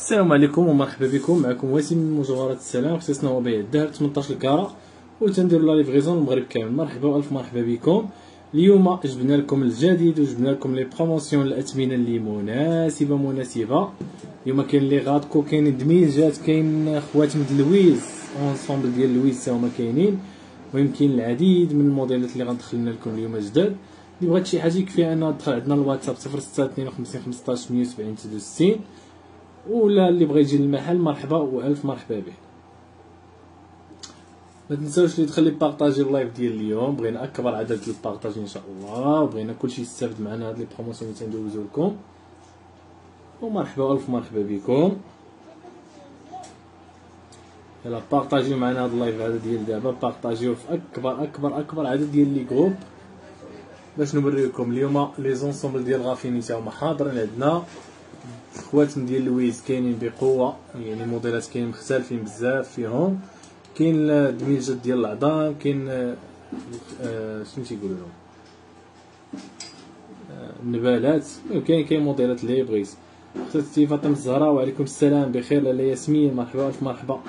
السلام عليكم ومرحبا بكم. معكم واسم من مجوهرات السلام. اختصاصنا هو بيع الذهب 18 ال carat. وتنديروا la livraison المغرب كامل. مرحبا وألف مرحبا بكم. اليوم جبنا لكم الجديد وجبنا لكم les promotions الأثمنة اللي مناسبة مناسبة. اليوم كاين les رادكو كاين دمليجات كاين خواتم لويز. ensembles ديال لويز هما كاينين. كاين العديد من الموديلات اللي غندخلنا لكم اليوم جداد. اللي بغات شي حاجة يكفي ان تدخل عندنا الواتساب 0652 15 170 69 ولا اللي بغى يجي للمحل مرحبا وألف مرحبا به. ما تنساوش اللي تخلي بارطاجي ال live ديال اليوم. بغينا أكبر عدد ال partage إن شاء الله. وبغينا كلشي يستافد معنا هاد les promotions اللي تندوزو لكم. ومرحبا الف مرحبا بكم. يلا بارطاجيو معنا هاد ال live هذا ديال دابا. بارطاجيو في أكبر أكبر أكبر عدد ديال les groupes باش نوريكم اليوم les ensembles ديال غافيني تا هما حاضرين عندنا. خواتم ديال لويز كاينين بقوة يعني موديلات كاينين مختلفين بزاف فيهم. كاين دميجات ديال العظام كاين آه شنو تيقولوا لهم؟ آه النبالات. كاين كاين موديلات اللي بغيت. أختي فاطمه الزهراء وعليكم السلام. بخير لاله ياسمين. مرحبا ألف مرحبا.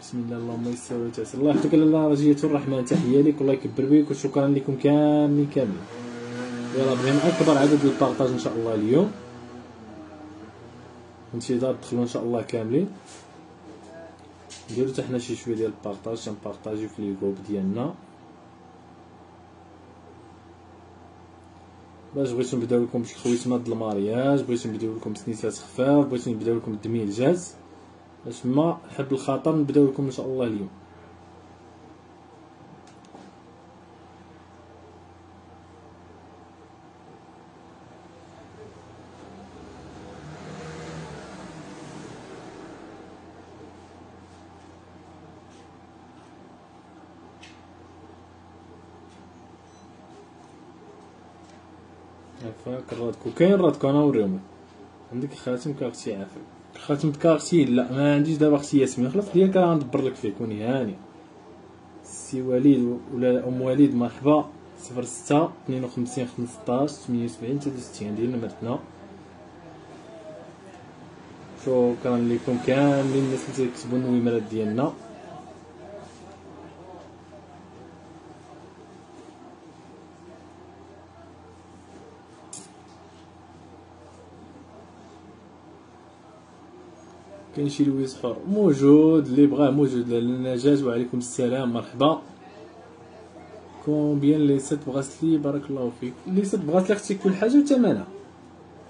بسم الله اللهم يسر ويتعسر الله يحفظك لاله رجية الرحمن. تحية لك والله يكبر بك وشكرا لكم كاملين كاملين يلا بغينا أكبر عدد ال partage إن شاء الله اليوم. انتظار تدخلوا إن شاء الله كاملين. نديرو حتى حنا شي شوية ديال ال partage تنبارطاجيو في les groupes ديالنا. باش بغيتو نبداو لكم بالخويتمات د ال mariage بغيتو نبداو لكم سنيسات خفاف بغيتو نبداو لكم الدمليجات باش ما حب الخاطر نبداو لكم إن شاء الله اليوم. عافاك الرادكو كاين رادكو أنا نوريهم عندك خاتم Cartier عافاك خاتم Cartier لا. ما عنديش دابا أختي ياسمين. خلاص ديالك راه ندبر لك فيه كوني هاني. سي وليد ولا أم وليد مرحبا. صفر ستة اثنين وخمسين خمسطاش ثمانية وسبعين ثلاثة وستين. ديال نمرتنا. شكرا لكم كاملين. الناس اللي تكتبوا النويمرات ديالنا. كاين شي لويز حر موجود اللي بغاه موجود. لالة نجاة وعليكم السلام. مرحبا. combien les sept bracelets بارك الله فيك. les sept bracelets أختي كل حاجة وثمنها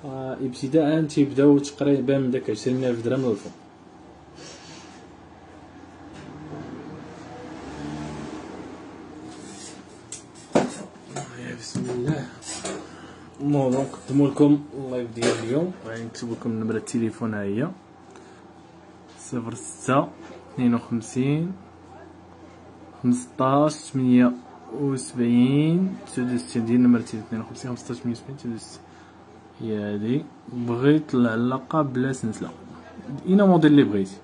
آه ابتداء تيبداو تقريبا من داك 20000 درهم للفوق بسم الله. نوضو نقدمو لكم ال live ديال اليوم. غادي نكتب لكم نمرة التليفون ها هي. صفر ستة اثنين وخمسين خمسطاش ثمانية وسبعين تسعود وستين ديال نمرتي اثنين وخمسين خمسطاش ثمانية وسبعين تسعود وستين هي هادي بغيت العلاقة بلا سنسلة اين موديل اللي بغيتي.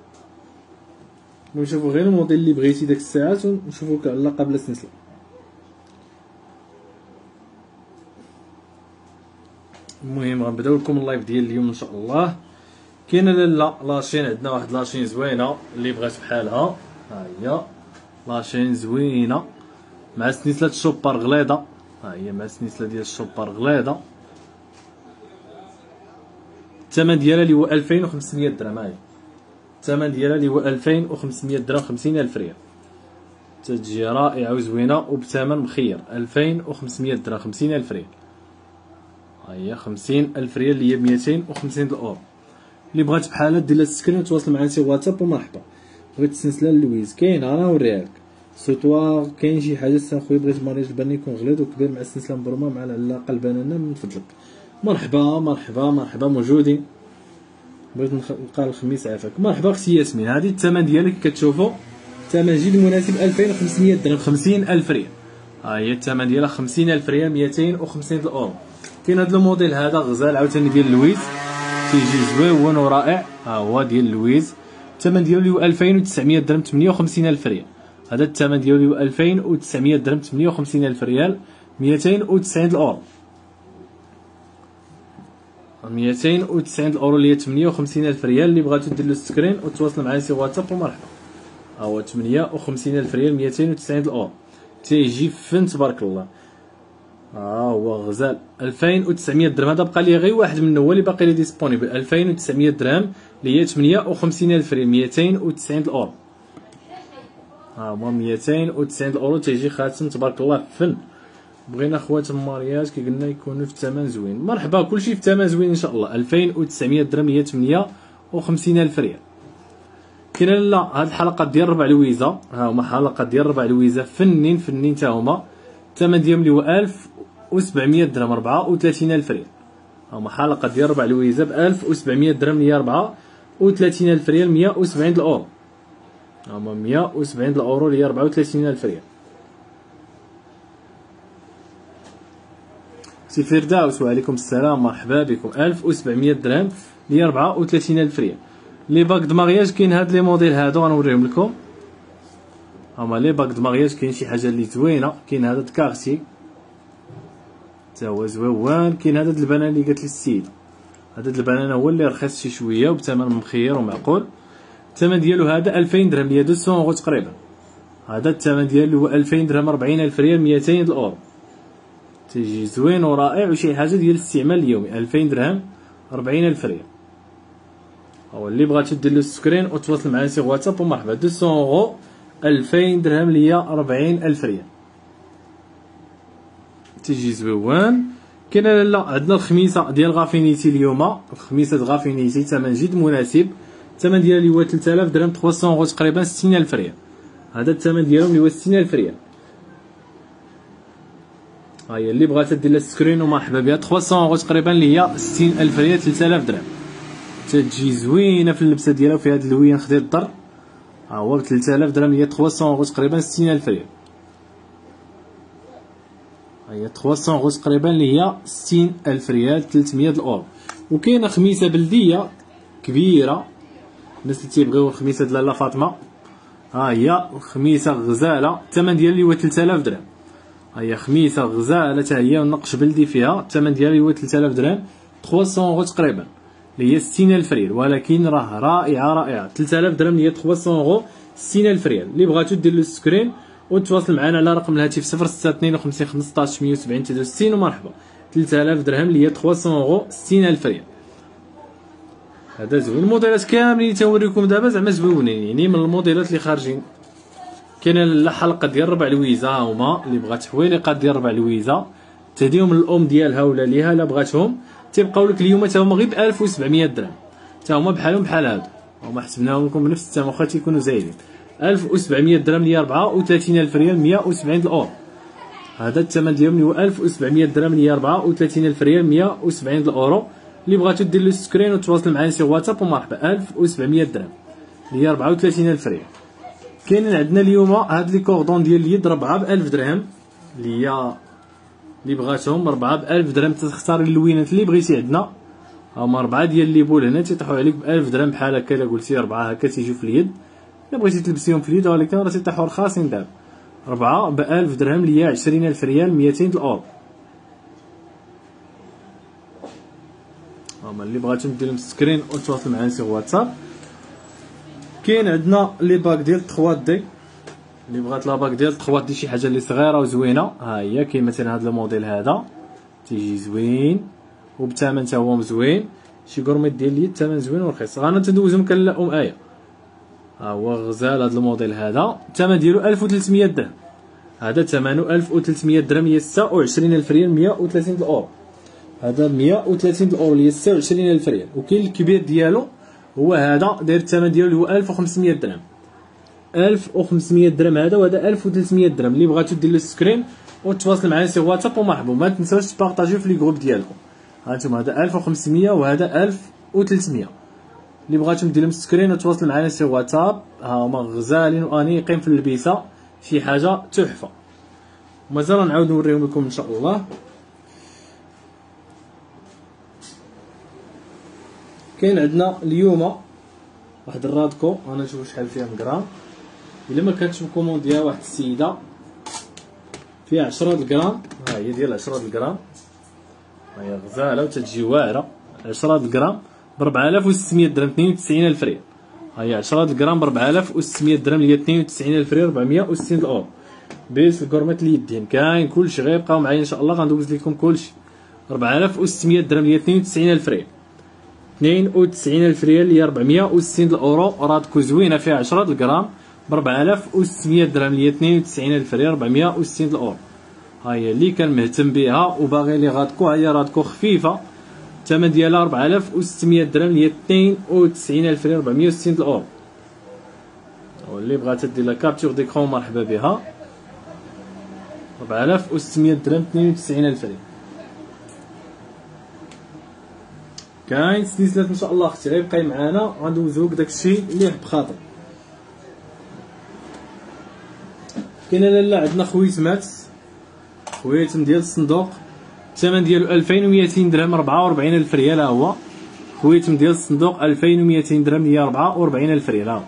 نشوفو غير الموديل اللي بغيتي داك الساعات ونشوفو العلاقة بلا سنسلة المهم غنبداو لكم ال live ديال اليوم إن شاء الله. كاينة لالة la chaîne عندنا واحد la chaîne زوينة اللي بغات بحالها. ها هي. la chaîne زوينة. مع سنيسله ال Chopard غليظة. ها هي مع سنيسله ديال ال Chopard غليظة. الثمن ديالها اللي هو 2500 درهم. هاهي الثمن ديالها اللي هو 2500 درهم 50000 ريال. تتجي رائعة وزوينة وبثمن مخير. 2500 درهم 50000 ريال. ها هي 50000 ريال اللي هي 250 الاورو اللي بغات بحالها دير لها screen وتواصل معنا sur واتساب ومرحبا. بغيت السلسله لويز كاينة أنا نوريها surtout كاين شي حاجة سان خويا بغيت mariage البان يكون غليظ وكبير مع السلسله مبرومة مع العلاقه البنانه من فضلك. مرحبا مرحبا مرحبا موجودين. بغيت نلقى الخميس عافاك. مرحبا أختي ياسمين. هذه الثمن ديالك كتشوفوا الثمن جيد مناسب 2500 درهم. 50000 ريال. ها هي الثمن ديالها 50000 ريال 250 الاورو كاين هذا الموديل هذا غزال عاوتاني ديال لويز. تيجي زويون ورائع ها هو ديال لويز. الثمن ديالو 2900 درهم 58 ألف ريال. هذا الثمن ديالو 2900 درهم 58 ألف ريال. 290 الأورو. 290 الأورو اللي هي 58 ألف ريال اللي بغاتو دير له screen وتواصل معايا sur واتساب ومرحبا. ها هو 58 ألف ريال 290 الأورو. تيجي fin تبارك الله. ها هو غزال. 2900 درهم. هذا بقى لي غير واحد منه هو اللي باقي لي disponible 2900 درهم اللي هي 58 ألف ريال. 290 الأورو. ها هو 290 الأورو. تيجي خاتم تبارك الله fin. بغينا خواتم ال mariage كي قلنا يكونوا في الثمن زوين. مرحبا كلشي في الثمن زوين إن شاء الله. 2900 درهم هي 58 ألف ريال. كاين لا هاد الحلقات ديال ربع لويزا ها هما حلقات ديال ربع لويزا فنين فنين تا هما. الثمن ديالهم اللي هو 1700 درهم 34 ألف ريال. ها هما حلقه ديال ربع لويزا ب 1700 درهم اللي هي 34 ألف ريال 170 الاورو هما 170 الاورو اللي هي 34 ألف ريال. سي فرداوس وعليكم السلام مرحبا بكم. 1700 درهم ل 34 ألف ريال. les bagues de mariage كاين هاد les modèles هادو غنوريهم لكم. هما les bagues de mariage كاين شي حاجة اللي زوينة كاين هذا د تا هو زوين. كاين هذا د البنان اللي قالت لي السيده هذا د البنان هو اللي رخص شي شوية وبثمن مخير ومعقول. الثمن ديالو هذا 2000 درهم اللي 200 أورو تقريبا. هذا الثمن ديالو هو 2000 درهم 40 ألف ريال 200 الأورو. تيجي زوين ورائع وشي حاجة ديال الاستعمال اليومي. 2000 درهم 40 ألف ريال. هو اللي بغات دير له ال screen وتواصل معنا sur واتساب ومرحبا. 200 أورو 2000 درهم ليا 40 ألف ريال. تيجي زوين كاين لا عندنا الخميسة ديال غافينيتي اليوم. الخميسة د غافينيتي ثمن جد مناسب. الثمن ديالها هو 3000 درهم 300 اورو تقريبا 60000 ريال. هذا الثمن ديالهم اللي هو 60000 ريال. ها هي اللي بغات دير لها screen ومرحبا بها 300 اورو تقريبا اللي هي 60000 ريال 3000 درهم. تجي زوينه في اللبسة ديالها وفيها هاد اللوين خضير الدر. ها هو ب 3000 درهم هي 300 اورو تقريبا 60000 ريال. هي 300 اورو تقريبا اللي هي 60000 ريال 300 الاورو وكاينة خميسة بلدية كبيرة. الناس اللي تيبغيو الخميسة ديال لاله فاطمة ها هي خميسة غزالة الثمن ديالها اللي هو 3000 درهم. هي خميسة غزالة حتى هي ونقش بلدي فيها الثمن ديالها هو 3000 درهم 300 اورو تقريبا اللي هي 60000 ريال. ولكن راه رائعة رائعة. 3000 درهم اللي هي 300 اورو 60000 ريال. اللي بغاتو دير له screen وتواصل معنا على رقم الهاتف 0652 15 170 63 ومرحبا. 3000 درهم اللي هي 300 اورو 60000 ريال هذا زوين. الموديلات كاملين تنوريكم دابا زعما زوينين يعني من الموديلات اللي خارجين. كاين الحلقة ديال ربع لويزا هما اللي بغات حويلقات ديال ربع لويزا تهديهم الأم ديالها ولا ليها لا بغاتهم تيبقاو لك اليوم حتى هما غير ب 1700 درهم. حتى هما بحالهم بحال هادو. هما حسبناهم لكم بنفس الثمن واخا تيكونوا زايدين. 1700 درهم اللي 34 ألف ريال 170 الاورو هذا الثمن ديالهم اللي هو 1700 درهم اللي 34 ألف ريال 170 الاورو اللي بغاتو دير لو screen وتواصل معنا sur واتساب ومرحبا. 1700 درهم اللي 34 ألف ريال. كاينين عندنا اليوم هاد les cordons ديال اليد 4 ب 1000 درهم اللي هي اللي بغاتهم 4 ب 1000 درهم. تختار اللوينات اللي بغيتي عندنا. هما 4 ديال les boules هنا تيطيحوا عليك ب 1000 درهم بحال هكا إلا قلتي 4 هكا تيجيو في اليد. الا بغيتي تلبسيهم في اليد ولكن راه تيطيحوا رخاصين دابا. 4 ب 1000 درهم اللي هي 20000 ريال 200 الاورو هما اللي بغاتهم ديرهم screen وتواصل معنا sur واتساب. كاين عندنا les bagues ديال 3 D. اللي بغات la bague ديال 3 D شي حاجة اللي صغيرة وزوينة. ها هي كاين مثلا هذا الموديل هذا. تيجي زوين وبثمن حتى هو مزوين. شي gourmette ديال اليد الثمن زوين ورخيص. غانا كلا ام آية. ها هو غزال هذا الموديل هذا. الثمن ديالو 1300 درهم. هذا ثمنه 1300 درهم هي 26 ألف ريال 130 الاورو هذا 130 الاورو هي 26 ألف ريال. وكاين الكبير ديالو هو هذا داير الثمن ديالو هو 1500 درهم. 1500 درهم هذا وهذا 1300 درهم. اللي بغاتو دير له screen وتواصل معنا sur واتساب ومرحبا ما تنساوش تبارطاجيو في les groupes ديالكم. هانتوما هذا 1500 وهذا 1300 اللي بغاتو دير لهم screen وتواصل معنا sur واتساب. ها هما غزالين وانيقين في اللبسه شي حاجة تحفة. مازال نعاود نوريهم لكم إن شاء الله. كاين عندنا اليوم واحد ال ras de cou. أنا نشوف شحال فيها من غرام إلا ما كانتش commande ديال واحد السيدة. فيها 10 غرام ها هي ديال 10 غرام هي غزالة وتتجي واعرة. 10 الغرام. ب 4600 درهم 92000 ريال. هي 10 الغرام ب 4600 درهم اللي هي 92000 ريال 460 الاورو بيس ال gourmettes اليدين كاين كلشي غيبقاو معايا إن شاء الله غندوز لكم كلشي 4600 درهم اللي هي 92000 ريال. 92000 ريال اللي هي 460 الأورو. ras de cou زوينة فيها 10 الغرام ب 4600 درهم اللي هي 92000 ريال 460 الأورو. ها هي اللي كان مهتم بها وباغي لي غادكو ها هي رادكو خفيفة. الثمن ديالها 4600 درهم هي 92000 ريال 460 الأورو. واللي بغات دير la capture d'écran مرحبا بها. 4600 درهم 92000 ريال. كاين سلسلات إن شاء الله أختي غير بقاي معانا. غندوزوك داكشي اللي بخاطر كاين لاله عندنا خويتمات خويتم ديال الصندوق. الثمن ديالو 2200 درهم 44 ألف ريال هو. خويتم ديال الصندوق 2200 درهم هي 44 ألف ريال ها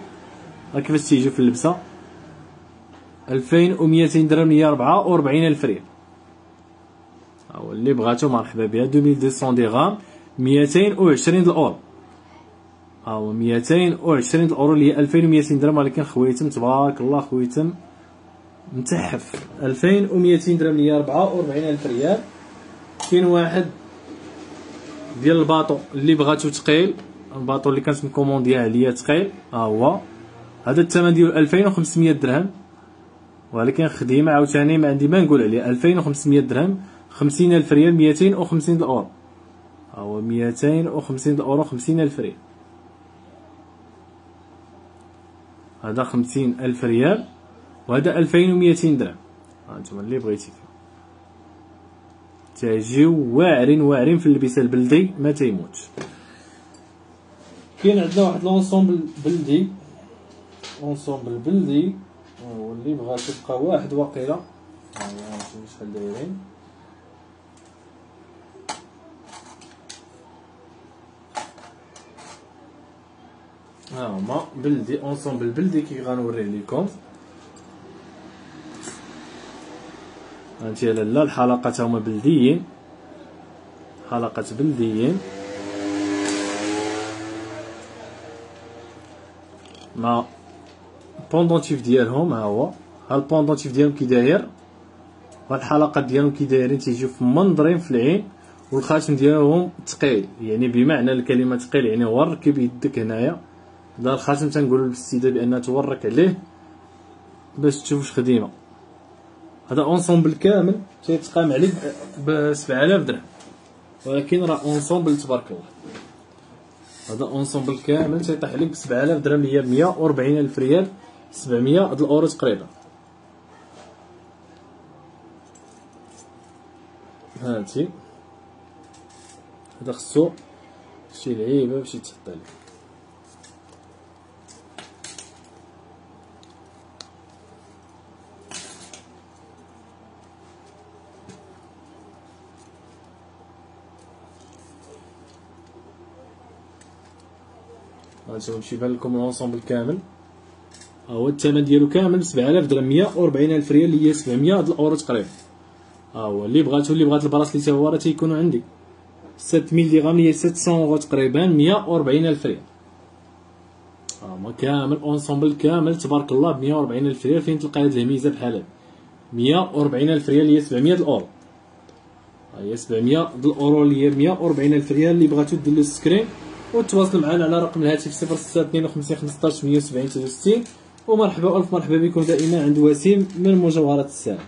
كيفاش تيجيو في اللبسة؟ 2200 درهم هي 44 ألف ريال. هو اللي بغاتو مرحبا بها. 2200 درهم 220 الأورو. هاو 220 الأورو اللي هي 2200 درهم ولكن خويتم تبارك الله خويتم متحف. 2200 درهم هي 44 ألف ريال. كاين واحد ديال الباطو اللي بغاتو تقيل. الباطو اللي كانت مكومونديها عليا تقيل. ها هو. هذا الثمن ديالو 2500 درهم. ولكن خديمة عاوتاني ما عندي ما نقول عليه. 2500 درهم. 50000 ريال 250 الأورو. ها هو 250 الأورو 50000 ريال. هذا 50000 ريال. وهذا 2200 درهم. هانتوما اللي بغيتي. فيه تيجيو واعرين واعرين في اللبسه البلدي ما تيموتش كاين عندنا واحد l'ensemble بلدي. l'ensemble بلدي. واللي بغا تبقى واحد واقيلا. شحال دايرين ها هما بلدي ensemble بلدي كي غنوريه لكم هانتي لالا الحلقات هما بلديين. حلقات بلديين. مع pendentif ديالهم ها هو. ها ال pendentif ديالهم كي داير؟ والحلقات ديالهم كي دايرين تيجيو في منظرين في العين والخاتم ديالهم ثقيل يعني بمعنى الكلمة ثقيل يعني وركب يدك هنايا. هذا الخاتم تنقولوا للسيده بأنها تورك عليه. باش تشوف خديمة. هذا ensemble كامل تيتقام عليك ب 7000 درهم. ولكن راه ensemble تبارك الله. هذا ensemble كامل تيطيح عليك ب 7000 درهم اللي هي 140 ألف ريال 700 الاورو تقريبا هانتي. هذا خصو شي لعيبة باش يتحط عليه. غنساو نمشي بان لكم l'ensemble كامل. ها هو الثمن ديالو كامل 7000 درهم 140 ألف ريال اللي هي 700 الاورو تقريبا ها هو اللي بغاتو اللي بغات ال bracelet حتى هو راه تيكونوا عندي. 7000 درهم اللي هي 700 اورو تقريبا 140 ألف ريال. ها هما كامل ensemble كامل تبارك الله ب 140 ألف ريال. فين تلقى هاد الميزه بحال هاد؟ 140 ألف ريال هي 700 الأورو. هي 700 الأورو اللي هي 140 ألف ريال. اللي بغاتو دير لو screen. وتواصلوا معنا على رقم الهاتف 0652 15 170 63 ومرحبا والف مرحبا بكم دائما عند وسيم من مجوهرات السلام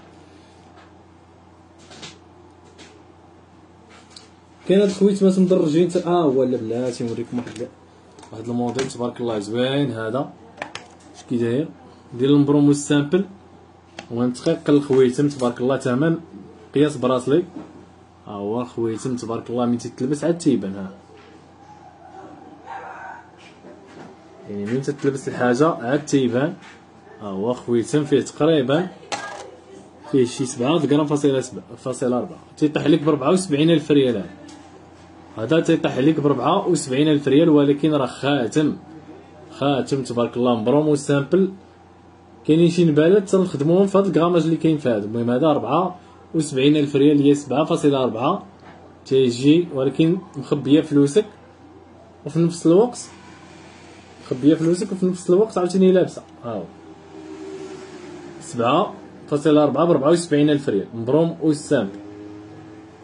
كاين هاد الخويتمات مدرجين آه ولا بلاتي نوريكم واحد واحد الموديل تبارك الله زوين هذا. اش كي داير ديال المبروم و simple. ونتقيق الخويتم تبارك الله تمام. قياس bracelet. ها هو الخويتم تبارك الله من تتلبس عاد تيبان ها. يعني من تتلبس الحاجة عاد تيبان. ها هو خويتم فيه تقريبا فيه شي سبعة غرام فاصلة سبعة فاصلة ربعة تيطيح لك بربعة وسبعين ألف ريال. هذا تيطيح لك بربعة وسبعين ألف ريال ولكن راه خاتم. خاتم تبارك الله مبروم و simple كاينين شي نبالات تنخدموهم في هاد ال grammage اللي كاين في هذا المهم هذا ربعة وسبعين ألف ريال هي سبعة فاصلة ربعة تيجي ولكن مخبية فلوسك. وفي نفس الوقت مخبيه فلوسك وفي نفس الوقت عاوتاني لابسة. هاهو سبعة فاصلة أربعة بربعة وسبعين ألف ريال. مبروم و simple.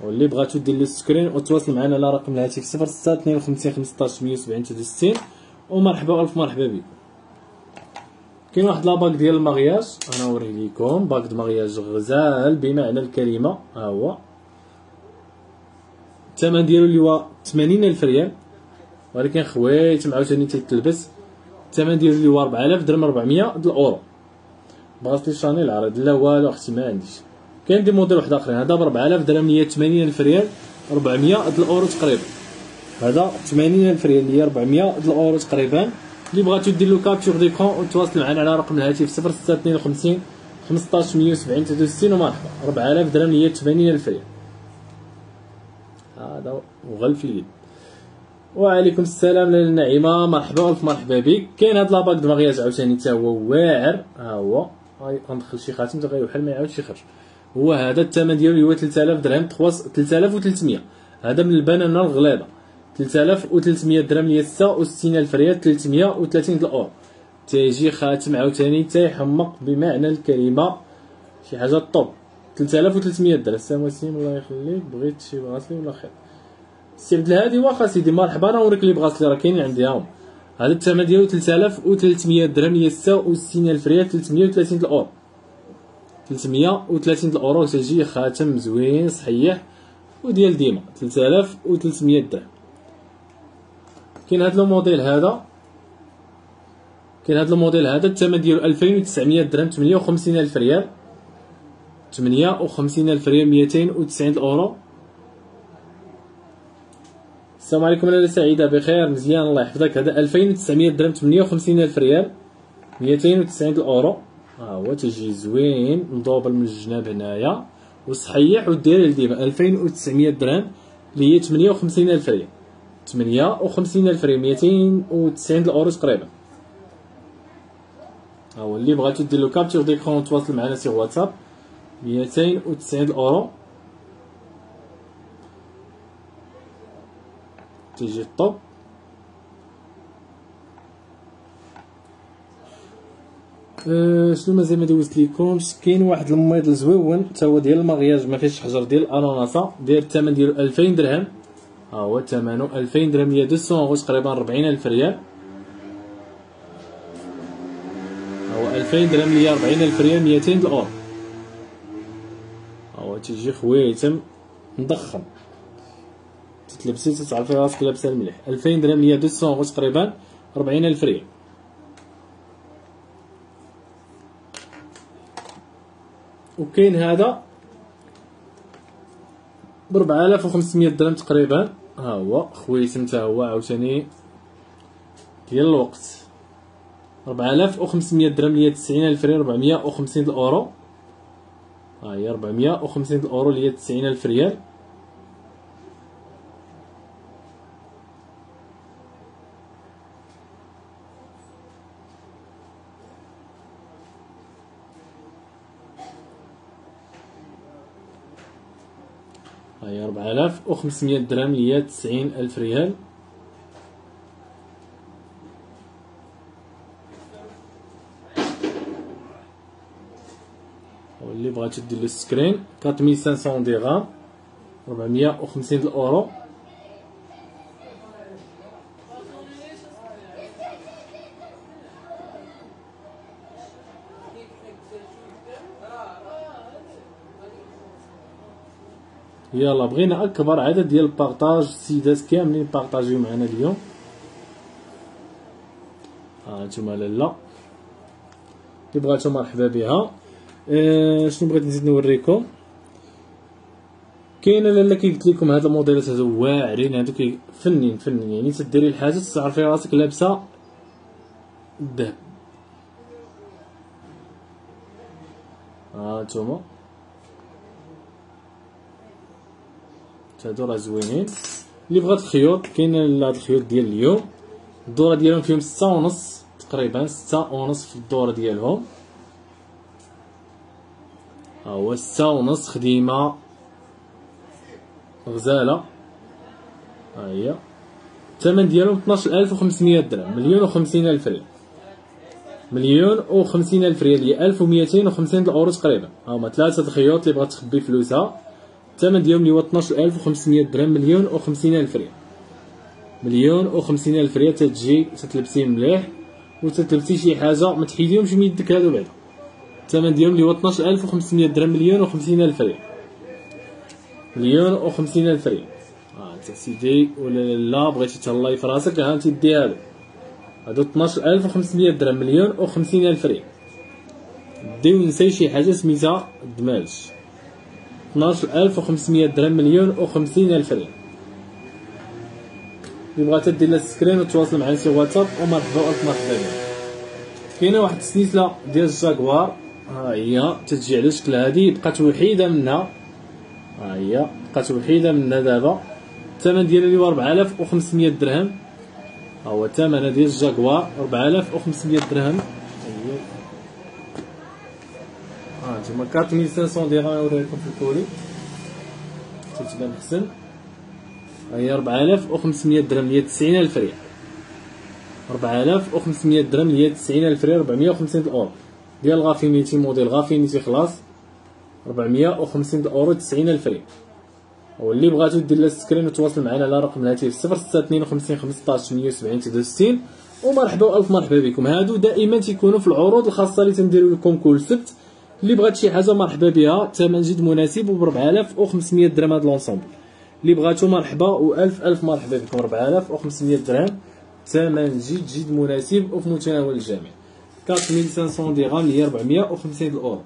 واللي بغاتو دير لي screen وتواصل معنا على رقم الهاتف صفر ستة اثنين وخمسين خمسطاش مية وسبعين تلاتة وستين ومرحبا والف مرحبا بكم. كاين واحد la bague ديال ال mariage. أنا نوريه ليكم bague de mariage غزال بمعنى الكلمة. ها هو. الثمن ديالو اللي هو 80 ألف ريال. ولكن خويت عاوتاني تيتلبس الثمن ديالو اللي هو 4000 درهم 400 د الأورو. بغات les Chanel عرض لا والو أختي ما عنديش. كاين des modèles واحد آخرين. هذا ب 4000 درهم 180 ألف ريال 400 د الأورو تقريبا. هذا 80 ألف ريال اللي هي 400 د الأورو تقريبا. اللي بغاتو دير له capture d'écran وتواصل معنا على رقم الهاتف 0652 15 170 63 ومرحبا. 4000 درهم اللي هي 80 ألف ريال. هذا وغل في اليد وعليكم السلام لاله نعيمة. مرحبا ألف مرحبا بك. كاين هاد la bague de mariage عاوتاني حتى هو واعر. ها هو. غندخل شي خاتم تا غيوحل ما يعاودش يخرج. هو هذا الثمن ديالو هو 3000 درهم 3300 هذا من البنانة الغليظه 3300 درهم هي 66000 ريال 330 الاورو تيجي خاتم عاوتاني تيحمق بمعنى الكلمة شي حاجة top 3300 درهم. السلام عليكم الله يخليك. بغيت شي bracelet ولا خير. سي عبد الهادي واخا سيدي مرحبا أنا نوريك les bracelets راه كاينين عندي هاهم هذا الثمن ديالو 3300 درهم هي 66000 ريال 330 الأورو. 330 الأورو تيجي خاتم زوين صحيح. وديال ديما 3300 درهم. كاين هذا الموديل هذا. كاين هذا الموديل هذا الثمن ديالو 2900 درهم 58 ألف ريال. 58 ألف ريال 290 اورو السلام عليكم لاله سعيده بخير مزيان الله يحفظك. هذا 2900 درهم 58 ألف ريال. 290 الأورو. ها هو تيجي زوين مضوبل من الجناب هنايا. وصحيح ودير ديما 2900 درهم اللي هي 58 ألف ريال. 58 ألف ريال 290 الأورو تقريبا. ها هو اللي بغاتو دير له capture d'écran تواصل معنا sur WhatsApp. 290 الأورو. تيجي ال top. أه شنو مازال ما دوزت ليكمش كاين واحد الميض زويون حتى هو ديال المغياج ما فيهش حجر ديال الاناناسا داير الثمن ديالو 2000 درهم. ها هو ثمنه 2000 درهم هي 200 اورو تقريبا 40000 ريال. ها هو 2000 درهم هي 40000 ريال 200 الاورو هو تيجي خويتم مضخم. تتلبسي تتعرفي راسك لابسه المليح 2000 درهم هي 200 اورو تقريبا 40000 ريال. وكاين هذا ب 4500 درهم تقريبا. ها هو. خويتم حتى هو عاوتاني. ديال الوقت. 4500 درهم هي 90000 ريال 450 الأورو. ها هي 450 الأورو اللي هي 90000 ريال. هاي 4500 درهم اللي هي 90000 ريال. واللي بغات دير لو screen 4500 درهم 450 الأورو. يلا بغينا أكبر عدد ديال ال partage السيدات كاملين بارطاجيو معنا اليوم. ها انتما لالا اللي بغاتو مرحبا بها. آه شنو بغيت نزيد نوريكم؟ كاينة لالا كي قلت لكم هاد الموديلات هادو واعرين هادو كي فنين فنين. يعني تديري الحاجة تعرفي راسك لابسة الذهب. ها انتما هادو راه زوينين. اللي بغات الخيوط كاين هاد الخيوط ديال اليوم. الدورة ديالهم فيهم ستة ونص تقريبا ستة ونص في الدورة ديالهم. ها هو ستة ونص خديمة غزالة. ها هي. الثمن ديالهم 12500 درهم مليون و ألف ريال. مليون و ألف ريال هي 1250 الاورو تقريبا ها هما ثلاثة الخيوط اللي بغات تخبي فلوسها. الثمن ديالهم اللي هو 12500 درهم مليون و ألف ريال. مليون و ألف ريال تتجي تتلبسي مليح و تتلبسي شي حاجة ما تحيديهمش من يدك هادو بعدا. الثمن ديالهم اللي هو 12500 درهم مليون و ألف ريال. مليون و ألف ريال. انت سيدي ولا لا بغيتي تهلاي في راسك ها انت دي هادو. هادو 12500 درهم مليون و ألف ريال. ديو نساي شي حاجة سميتها الدماج 12500 درهم مليون و ألف ريال. اللي بغات دير لها screen وتواصل معنا في واتساب ومرحبا الف مرحبا بك كاينة واحد السلسلة ديال الجاكوار. ها هي تتجي على الشكل هادي بقات وحيده منها. ها هي بقات وحيده منها دابا. الثمن ديالها اللي هو 4500 درهم. ها هو الثمن ديال الجاكوار 4500 درهم. ها انتما 4500 درهم نوريكم في ال collier تتبان حسن هي 4500 درهم هي 90000 ريال 4500 درهم هي 90000 ريال 450 الاورو ديال غافينيتي موديل غافينيتي خلاص 450 الاورو 90000 ريال واللي بغاتو دير لها screen وتواصل معنا على رقم الهاتف 0652 15 170 69 ومرحبا والف مرحبا بكم هادو دائما تيكونوا في العروض الخاصه اللي تنديروا لكم كل سبت اللي بغات شي حاجة مرحبا بها ثمن جد مناسب و 4500 درهم هاد لونسومبل. اللي بغاتو مرحبا والف ألف مرحبا بكم 4500 درهم ثمن جد جد مناسب وفي متناول الجميع. 4500 درهم هي 450 الأورو.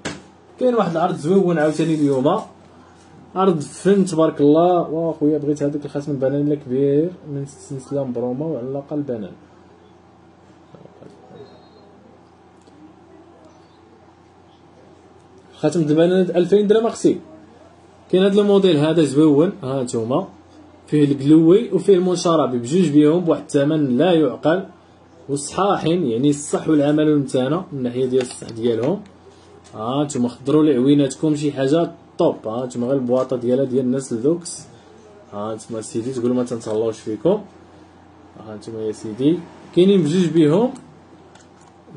كاين واحد العرض زوين عاوتاني اليوم. عرض فن تبارك الله. واخويا بغيت هذاك الخاتم البنان الكبير من سلسلة مبرومة وعلى الأقل بنان. خاتم البنان 2000 درهم أختي كاين هذا الموديل هذا زوون ها نتوما. فيه القلوي وفيه المشاربي بجوج بيهم بواحد الثمن لا يعقل. وصحاحين يعني الصح والعمل والمتانه من ناحية ديال الصح ديالهم. ها نتوما خضروا لي عويناتكم شي حاجة top ها نتوما غير البواطة ديالها ديال الناس اللوكس ها نتوما سيدي تقولوا ما تنتهلاوش فيكم. ها نتوما يا سيدي. كاينين بجوج بيهم.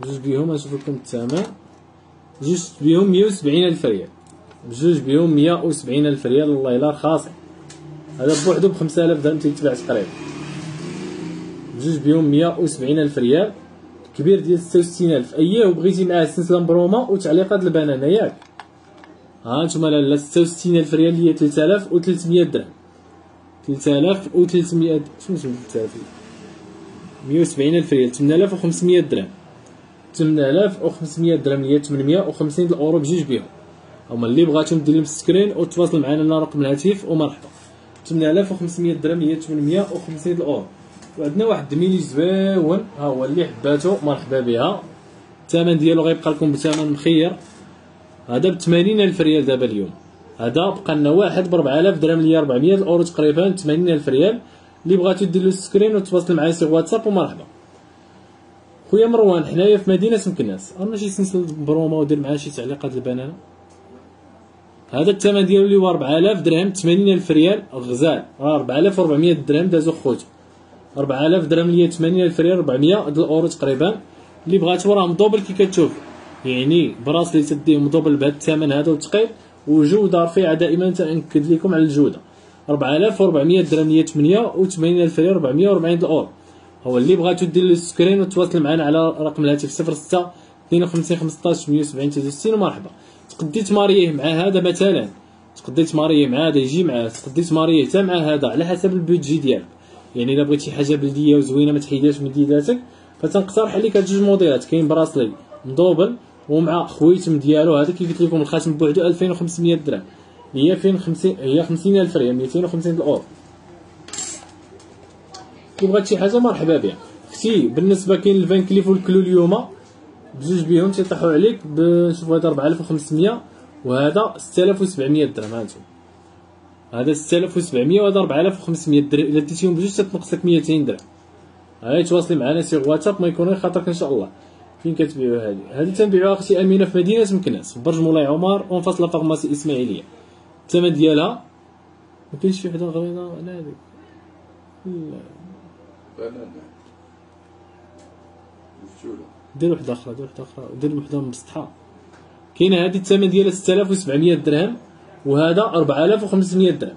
بجوج بيهم نشوف لكم الثمن. بجوج بيهم 170 ألف ريال. بجوج بيهم مية وسبعين ألف ريال والله إلا رخاصين هذا بوحدو بخمسة آلاف درهم تيتباع تقريبا. بجوج بيهم مية وسبعين ألف ريال كبير ديال ستة وستين ألف. أييه وبغيتي معاه سلسلة مبرومة وتعليقات البنانة ياك. ها نتوما لالا ستة وستين ألف ريال هي تلتالاف وتلتمية درهم. تلتالاف وتلتمية شنو سميت تلتالاف مية وسبعين ألف ريال تمنالاف وخمسمية درهم. تمنالاف وخمسمية درهم هي تمنمية وخمسين الأورو بجوج بيهم هما اللي بغاتهم دير لهم screen وتواصل معنا على رقم الهاتف ومرحبا 8500 درهم هي 850 الأورو. وعندنا واحد ميلي زويون ها هو اللي حباتو مرحبا بها. الثمن ديالو غيبقى لكم بثمن مخير. هذا ب 80000 ريال دابا اليوم. هذا بقى لنا واحد ب 4000 درهم اللي 400 الأورو تقريبا 80000 ريال. اللي بغاتو دير له screen وتواصل معايا sur WhatsApp ومرحبا خويا مروان حنايا في مدينة مكناس رانا شي سلسله برومو ودير معاه شي تعليقات البنانه هذا الثمن ديالو اللي هو 4000 درهم 80000 ريال غزال راه 4400 درهم دازو خوت 4000 درهم اللي هي 80000 ريال 400 الاورو تقريبا. اللي بغاتو راه مدوبل كي كتشوف. يعني bracelet تديه مدوبل بهذا الثمن هذا وثقيل وجوده رفيعه دائما تأكد لكم على الجودة. 4400 درهم هي 88000 ريال 440 الاورو هو اللي بغاتو دير ال screen وتواصل معنا على رقم الهاتف 06 52 15 170 63 ومرحبا تقدي تماريه مع هذا مثلا. تقدي تماريه مع هذا يجي معاه. تقدي تماريه حتى مع هذا على حسب ال budget ديالك. يعني الا بغيتي حاجة بلدية وزوينة ما تحيدهاش من يداتك فتنقترح عليك هاد جوج موديلات. كاين bracelet مدوبل ومع خويتم ديالو. هذا كي قلت لكم الخاتم بوحدو 2500 درهم. هي فين 50 هي 50000 ريال 250 الأورو. كي بغات شي حاجة مرحبا بها أختي بالنسبة كاين ال Van Cleef وال clou اليوم بجوج بيهم تيطيحوا عليك بشوف هذا 4500 وهذا 6700 درهم. هانتوما هذا 6700 وهذا 4500 درهم. إلا ديتيهم بجوج تتنقص لك 200 درهم. هاي تواصلي معنا sur واتساب ما يكون خاطرك إن شاء الله. فين كتبيعوا هذه هذه تنبيعوها أختي أمينة في مدينة مكناس برج مولاي عمر en face la pharmacie إسماعيلية. الثمن ديالها ما كاينش شي وحدة عريضة على هذيك. لا. دير وحده أخرى دير وحده أخرى دير وحده مسطحه كاينة هذه الثمن ديالها 6700 درهم وهذا 4500 درهم.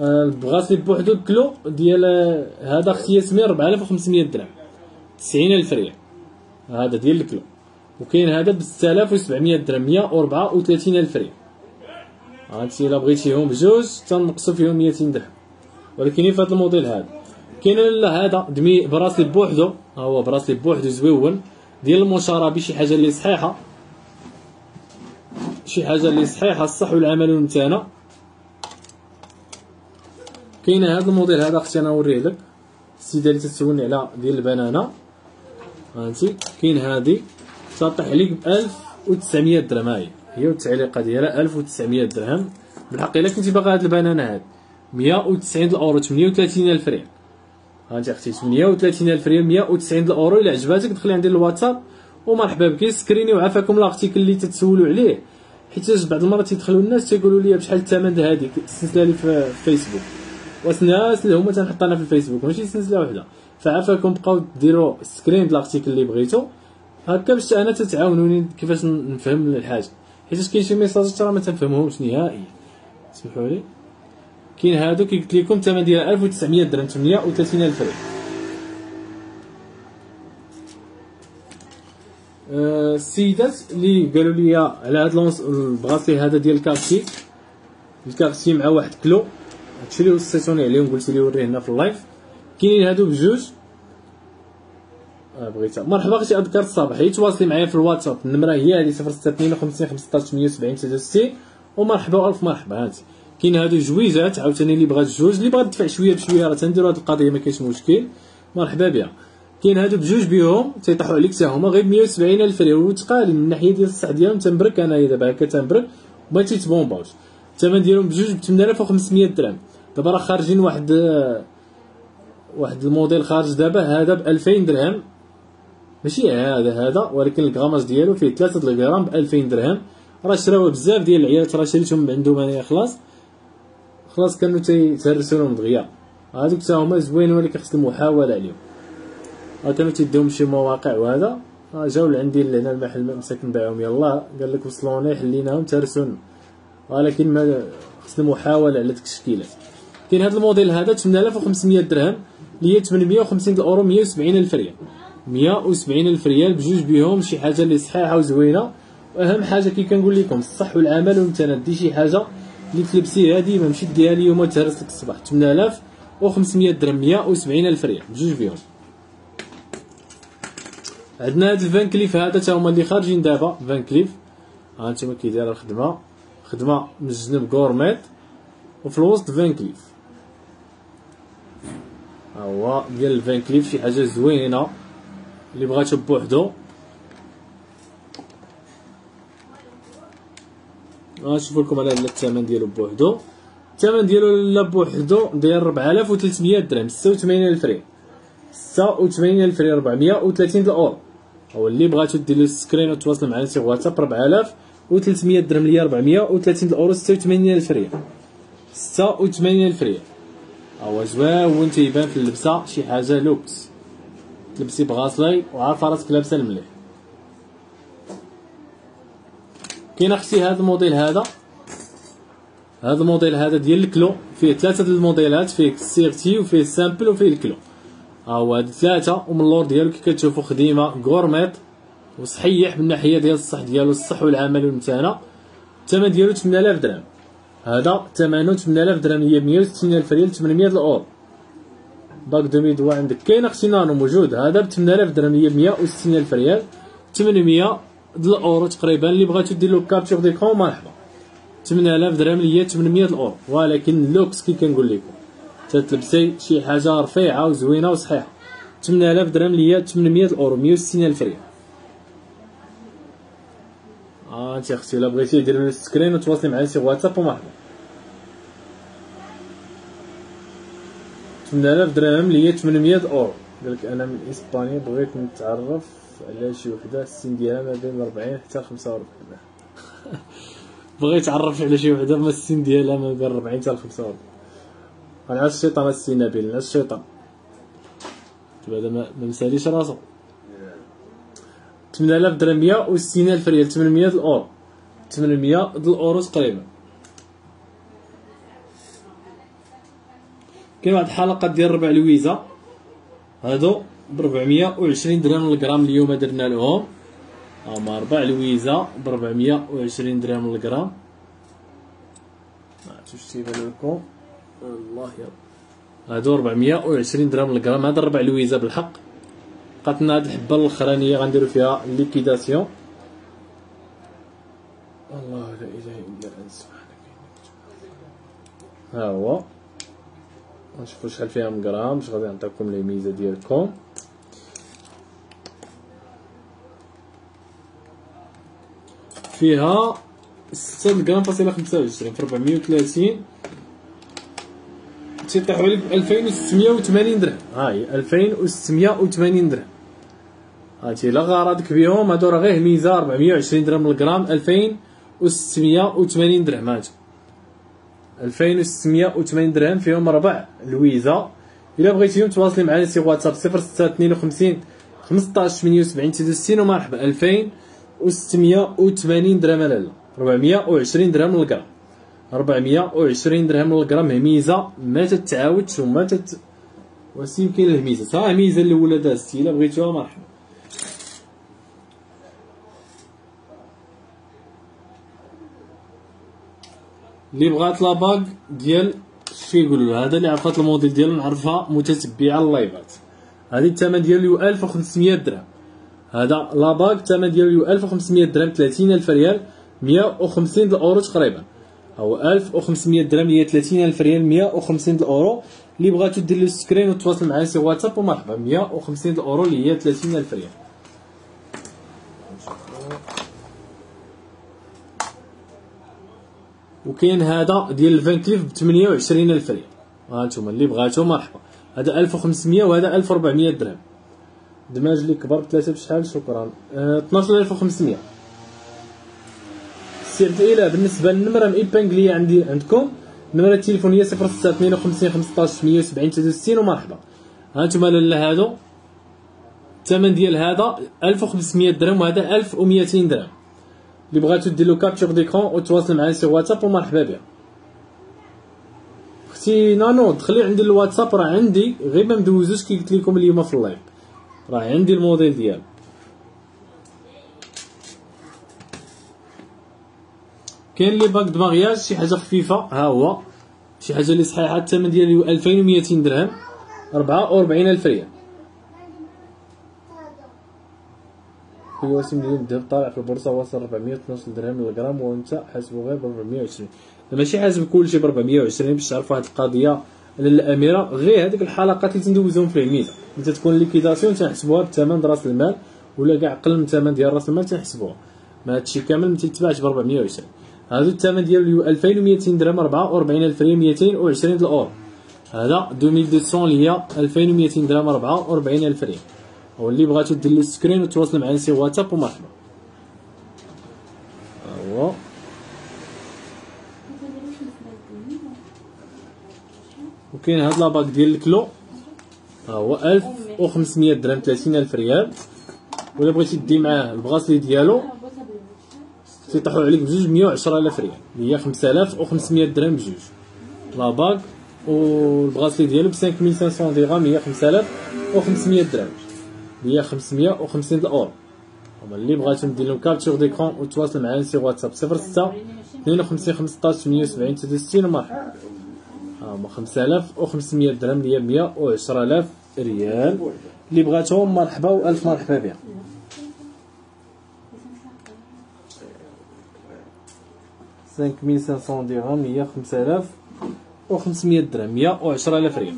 آه، ال bracelet بوحدو clou ديال آه، هذا أختي ياسمين 4500 درهم. 90000 ريال. هذا ديال ال clou وكاين هذا ب 6700 درهم 134000 ريال. هادشي إلا بغيتيهم بجوج تنقصوا فيهم 200 درهم. ولكن في هذا الموديل هذا. كاين لا هذا demi bracelet بوحدو. ها هو bracelet بوحدو زوين. ديال المشاربه شي حاجة اللي صحيحة. شي حاجة اللي صحيحة الصح والعمل والمتانه كاين هذا الموديل هذا أختي أنا نوريه لك. السيده اللي تسولني على ديال البنانة. فهمتي؟ كاين هذه تطيح عليك ب 1900 درهم هاهي هي والتعليقه ديالها 1900 درهم. بالحق إلا كنتي باغا هاد البنانة هاد. 190 الأورو 38 ألف ريال. هانتي أختي 38 ألف ريال 190 الأورو. إلا عجباتك دخلي عندي الواتساب. ومرحبا بك. سكريني وعافاكم. ال article اللي تتسولوا عليه حيت بعض المرات تيدخلوا الناس تيقولوا لي بشحال الثمن هذيك السلسله اللي في فيسبوك الناس اللي هما تنحط أنا في الفيسبوك ماشي سلسلة واحدة فعافاكم. بقاو ديروا screen د ال article اللي بغيتو. هكا باش أنا تتعاونوني كيفاش نفهم الحاجة. حيت كاين شي ميساجات راه ما تنفهمهمش نهائيا. سمحوا لي. كاين هادو كي قلت لكم الثمن ديال 1900 درهم 38 ألف ريال. آه، السيدات اللي قالوا لي على هاد لونس ال bracelet هذا ديال ال Cartier. ال Cartier مع واحد clou. هادشي اللي وصيتوني عليهم قلت لي وريه هنا في ال live. كاينين هادو بجوج. آه بغيتها. مرحبا أختي اذكار الصباحي تواصلي معايا في الواتساب. النمرة هي هذه 0652 15 170 63 ومرحبا والف مرحبا هانتي. كاين هادو جويجات عاوتاني اللي بغات جوج اللي بغات تدفع شوية بشوية راه تنديروا هاد القضية ما كاينش مشكل. مرحبا بها كاين هادو بجوج بيهم تيطيحوا عليك حتى هما غير 170 ألف ريال. وتقال من الناحية ديال الصح ديالهم تنبرك انايا دابا هكا تنبرك وما تيتبومباوش الثمن ديالهم بجوج ب 8500 درهم. دابا راه خارجين واحد واحد الموديل خارج دابا هذا ب 2000 درهم. ماشي هذا هذا ولكن الكراماج ديالو فيه 3 الغرام ب 2000 درهم. راه شراوه بزاف ديال العيالات راه شريتهم عندهم انايا خلاص. خلاص كانوا تيتهرسوا لهم دغيا. هذوك حتى هما زوينين ولكن خص المحاوله عليهم كانوا تيديهم شي مواقع وهذا جاو لعندي لهنا المحل مساكن باعهم يلا قال لك وصلوني حليناهم تهرسون ولكن ما خص المحاوله على ديك التشكيلات كاين هذا الموديل هذا 8500 درهم اللي هي 850 الاورو 170 ألف ريال. 170 ألف ريال بجوج بيهم شي حاجة اللي صحيحة وزوينة. واهم حاجة كي كنقول لكم الصح والعمل والمتانة دي شي حاجة. اللي تلبسيها ديما ماشي ديها اليوم وتهرس لك الصباح. 8500 درهم 170 ألف ريال. بجوج بيهم عندنا هاد ال Van Cleef هذا تا هما اللي خارجين دابا. Van Cleef. ها انتما كي داير الخدمة. خدمة من الجنب gourmette وفي الوسط Van Cleef. ها هو ديال ال Van Cleef شي حاجة زوينة. اللي بغاتو بوحدو غنشوف لكم على الثمن ديالو بوحدو. الثمن ديالو لا بوحدو داير 4300 درهم 86000 ريال. 86000 ريال 430 الاورو هو اللي بغاتو ديروا ال screen وتواصلوا معنا sur واتساب 4300 درهم ليا 430 الاورو 86000 ريال. 86000 ريال. هو زوين تيبان في اللبسة شي حاجة لوكس. تلبسي bracelet وعارفه راسك لابسة المليح. كاين أختي هذا الموديل هذا. هذا الموديل هذا ديال ال clou فيه ثلاثة الموديلات فيه ال serti وفيه ال simple وفيه ال clou. ها هو ثلاثة ومن اللور ديالو كي كتشوفوا خديمة gourmette وصحيح من الناحيه ديال الصح ديالو الصح والعمل والمتانة. الثمن ديالو 8000 درهم. هذا ثمنه 8000 درهم هي 160 ألف ريال 800 الأورو. bague demi doigt عندك. كاين أختي نانو موجود. هذا ب 8000 درهم هي 160 ألف ريال. 800 الأورو تقريبا اللي بغاتو دير له capture d'écran مرحبا. 8000 درهم اللي هي 800 الأورو. ولكن اللوكس كي كنقول لكم تتلبسي شي حاجة رفيعة وزوينة وصحيحة. 8000 درهم اللي هي 800 الأورو 160 ألف ريال. آه انت أختي إلا بغيتي دير لي screen وتواصلي معايا sur واتساب ومرحبا. 8000 درهم اللي هي 800 اورو قالك أنا من إسبانيا بغيت نتعرف على شي وحده السن ديالها ما بين 40 حتى 45 بغى يتعرف على شي وحده ما السن ديالها ما بين 40 حتى ل 45 غنعس الشيطان السي نبيل نعس الشيطان. هذا ما مساليش راسو 8000 درهم 160 الف ريال 800 الأورو. 800 الأورو تقريبا. كاين واحد الحلقة ديال ربع لويزا هادو ب 420 درهم للغرام اليوم درنا لهم هما ربع لويزا ب 420 درهم للغرام ما عرفتش لكم. الله يا هادو 420 درهم للغرام هذا ربع لويزا بالحق. بقات لنا هاد الحبة الأخرانية غنديرو فيها ليكيداسيون. الله لا إله إلا أنت سبحانك. ها هو. نشوفو شحال فيها من غرام باش غادي نعطيكم لي ميزة ديالكم. فيها 6 غرام فاصلة 25 في 430 تيطيحوا لك ب 2680 درهم. ها هي 2680 درهم. هادشي لا غرضك بهم هادو راه غير ميزة 420 درهم للغرام 2680 درهم. هادو 2680 درهم فيهم ربع لويزا إلا بغيتيهم تواصلي معنا سي واتساب 0652 15 78 69 ومرحبا 2680 درهم لالا 420 درهم للغرام 420 درهم للغرام ميزه ما تتعاودش وما تت واش يمكن الميزه تا الميزه الاولى دازتي الا بغيتوها مرحبا. اللي بغات la bague ديال شي يقولوا هذا اللي عرفات الموديل ديالو نعرفها متتبعة اللايفات هذه الثمن ديالو 1500 درهم. هذا la bague الثمن ديالو 1500 درهم 30000 ريال 150 الاورو تقريبا. أو 1500 درهم هي 30000 ريال 150 الاورو اللي بغاتو دير له screen وتواصل معنا sur واتساب ومرحبا 150 الاورو اللي هي 30000 ريال. وكاين هذا ديال الفان كليف ب 28 ألف ريال. ها أنتم اللي بغاتو مرحبا. هذا 1500 وهذا 1400 درهم. دماج اللي كبر بثلاثه بشحال؟ شكرا. آه 12500 سعر الاله بالنسبة للنمرة ميبانكليه عندي عندكم النمره التليفونيه 06 52 15 170 63 ومرحبا. ها أنتم لاله هادو. الثمن ديال هذا 1500 درهم وهذا 1200 درهم. اللي بغاتو دير له capture d'écran وتواصل معايا sur واتساب ومرحبا بها أختي نانو دخلي عندي الواتساب راه عندي غير ما مدوزوش كي قلت لكم اليوم في ال live راه عندي الموديل ديالو كاين les bagues de mariage شي حاجة خفيفة ها هو. شي حاجة اللي صحيحة الثمن ديالو 2200 درهم 44000 ريال. في وسيم ديال الذهب طالع في البورصة واصل 412 درهم للغرام وأنت حاسبو غير ب 420 ماشي حاسب كلشي ب 420 باش تعرفوا هاد القضية للأميرة غير هذيك الحلقات اللي تندوزهم في الميزة. ملي تكون ليكيداسيون تنحسبوها بثمن راس المال ولا كاع قل من الثمن ديال راس المال تنحسبوها. ما هادشي كامل ما تيتباعش ب 420 هادو الثمن ديالو 2200 درهم 44000 ريال 220 الأورو. هذا 2200 اللي هي 2200 درهم 44000 ريال واللي بغاتو دير لي screen وتواصل معنا sur واتساب ومرحبا. هو وكاين هاد la bague ديال ال clou ها هو 1500 درهم 30000 ريال. ولا بغيتي دي معاه ال bracelet ديالو تيطيحوا عليك بجوج 110000 ريال. اللي هي 5500 درهم بجوج. la bague والبغاسلي ديالو ب 5500 درهم هي 5500 درهم. هي 550 الأورو. هما اللي بغاتو ندير لهم كابتور ديكرون وتواصل معايا سي واتساب 06 52 15 170 63 ومرحبا هما 5500 درهم اللي هي 110000 ريال. اللي بغاتهم مرحبا والف مرحبا بها cinq mille cinq cents درهم هي 5500 درهم 110000 ريال.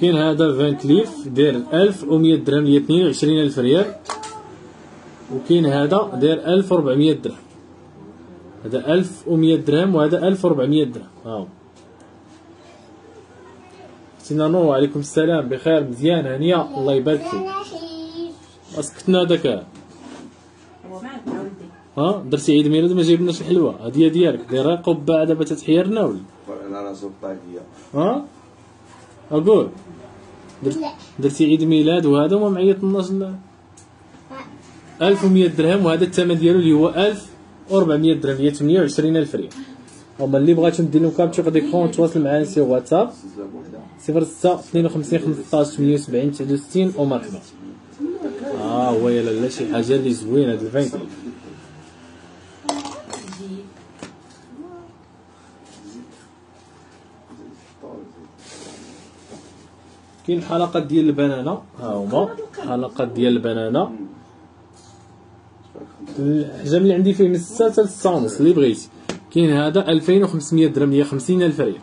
كاين هذا Van Cleef داير 1100 درهم هي 22000 ريال. وكاين هذا داير 1400 درهم. هذا 1100 درهم وهذا 1400 درهم. ها سينا نور وعليكم السلام. بخير مزيان. هانيه الله يبارك فيك. أسكتنا داك ها؟ درتي عيد ميلاد ما جايبناش الحلوى هادي ديالك. دايره قبعه دابا تتحيرنا ولا؟ على راسو الطاقية ها؟ أقول. درت درتي عيد ميلاد وهذا وما معيطناش ل- 1100 درهم وهذا الثمن ديالو اللي هو 1400 درهم هي 28 ألف ريال. هما اللي بغيتو ندير لهم كابتشر ديكرون تواصل معنا سي واتساب. سلسلة بوحدة 06 52 15 78 69 ومرحبا آه هو يا لالا شي حاجة اللي زوينة هاد الفايت كاين الحلقات ديال البنانه ها هما. حلقات ديال البنانه الحجم اللي عندي فيه من 6 حتى 6 ونص اللي بغيتي. كاين هذا 2500 درهم هي 50 ألف ريال.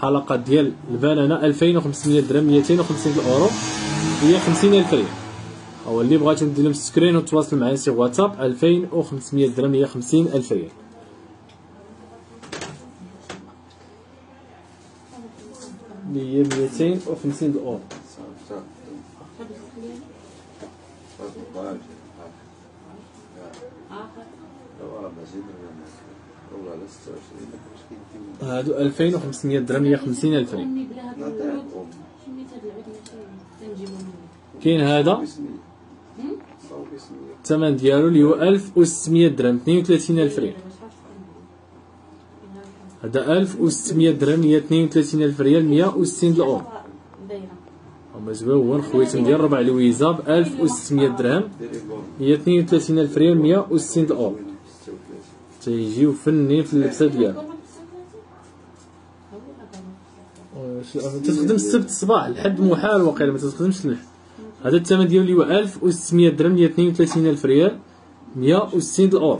حلقات ديال البنانه 2500 درهم 250 الاورو هي 50 ألف ريال. هو اللي بغاتو ندير لهم screen وتواصل معايا sur WhatsApp 2500 درهم هي 50 ألف ريال. اللي هي 250 الاورو صافي صافي صافي والله مزيد والله لا 26 واش كاين هادو 2500 درهم هي 50 الف كاين هذا؟ الثمن ديالو اللي هو 1600 درهم 32 ألف ريال. هذا 1600 درهم هي 32 ألف ريال 160 الاورو هما زويون خويتهم ديال ربع لويزا ب 1600 درهم هي 32 ألف ريال 160 الاورو 36 تيجيو فنين في اللبسه ديالهم تخدم السبت الصباح الحد محال واقيلا ما تخدمش اللحد هذا الثمن ديالو اللي هو 1600 درهم هي 32 ألف ريال 160 الاورو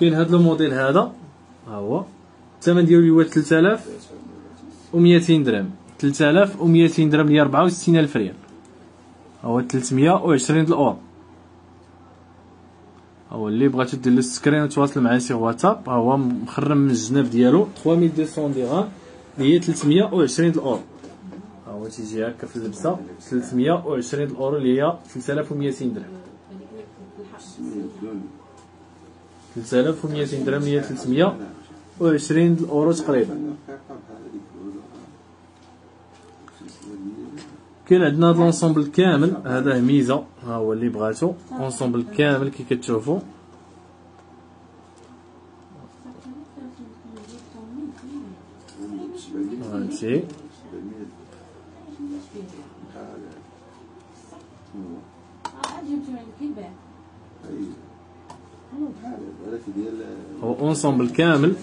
كاين هذا الموديل هذا ها هو. الثمن ديالو اللي هو 3200 درهم. 3200 درهم هي 64 ألف ريال. ها هو 320 الاورو هو اللي بغاتو دير له screen وتواصل معايا sur WhatsApp. ها هو مخرم من الجناب ديالو. 3200 درهم اللي هي 320 الاورو هو تيجي هكا في اللبسه 320 الاورو اللي هي 3200 درهم. 3200 درهم هي 320 الاورو تقريبا. كاين عندنا هاد l'ensemble كامل. هذا ميزة. ها هو اللي بغاتو. l'ensemble كامل كي كتشوفوا فهمتي هو ensemble كامل.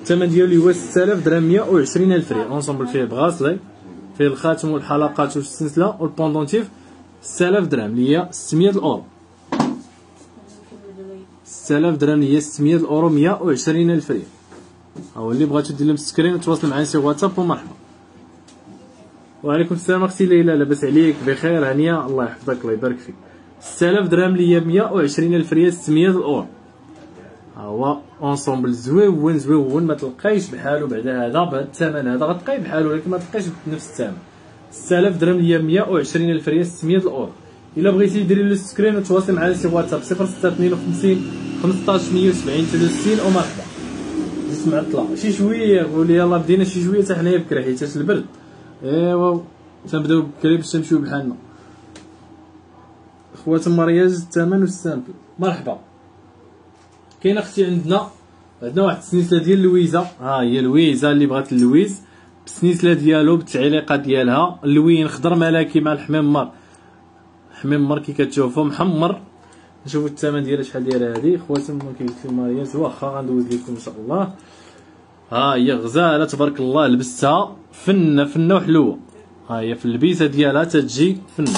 الثمن ديالو هو 6000 درهم 120 ألف ريال. ensemble فيه bracelet فيه الخاتم والحلقات والسلسلة وال pendentif 6000 درهم اللي هي 600 الأورو. 6000 درهم اللي هي 600 الأورو 120 ألف ريال. هو اللي بغاتو دير لهم screen وتواصل معايا sur WhatsApp ومرحبا. وعليكم السلام أختي ليلى لاباس عليك بخير هانية الله يحفظك الله يبارك فيك. 6000 درهم اللي هي 120 ألف ريال 600 الأورو. هو ensemble زويون زويون ما تلقايش بحالو بعد هذا بهذا الثمن هذا غتلقاي بحالو ولكن ما تلقايش بنفس الثمن. 6000 درهم هي 120 ألف ريال 600 الأورو. إلا بغيتي ديري له screen وتواصل معنا sur WhatsApp 0652 15 170 63 أو مرحبا جيت معطله شي شوية قولي يلاه بدينا شي شوية حتى حنايا بكري حيت البرد. إيوا تنبداو بكري باش نمشيو بحالنا. خوات المرياج الثمن والسامبل مرحبا. كاين أختي عندنا عندنا واحد السنيسله ديال لويزا. ها هي لويزا اللي بغات اللويز بالسنيسله ديالو بالتعليقة ديالها اللوين خضر ملكي مع الحميمر حميمر كي كتشوفو محمر. نشوفو الثمن ديالها شحال دايره هادي. خواتم كيقول لك المارياج واخا؟ غندوز لكم إن شاء الله. ها هي غزالة تبارك الله لبستها. فنة فنة وحلوة. ها هي في اللبسة ديالها تتجي فنة.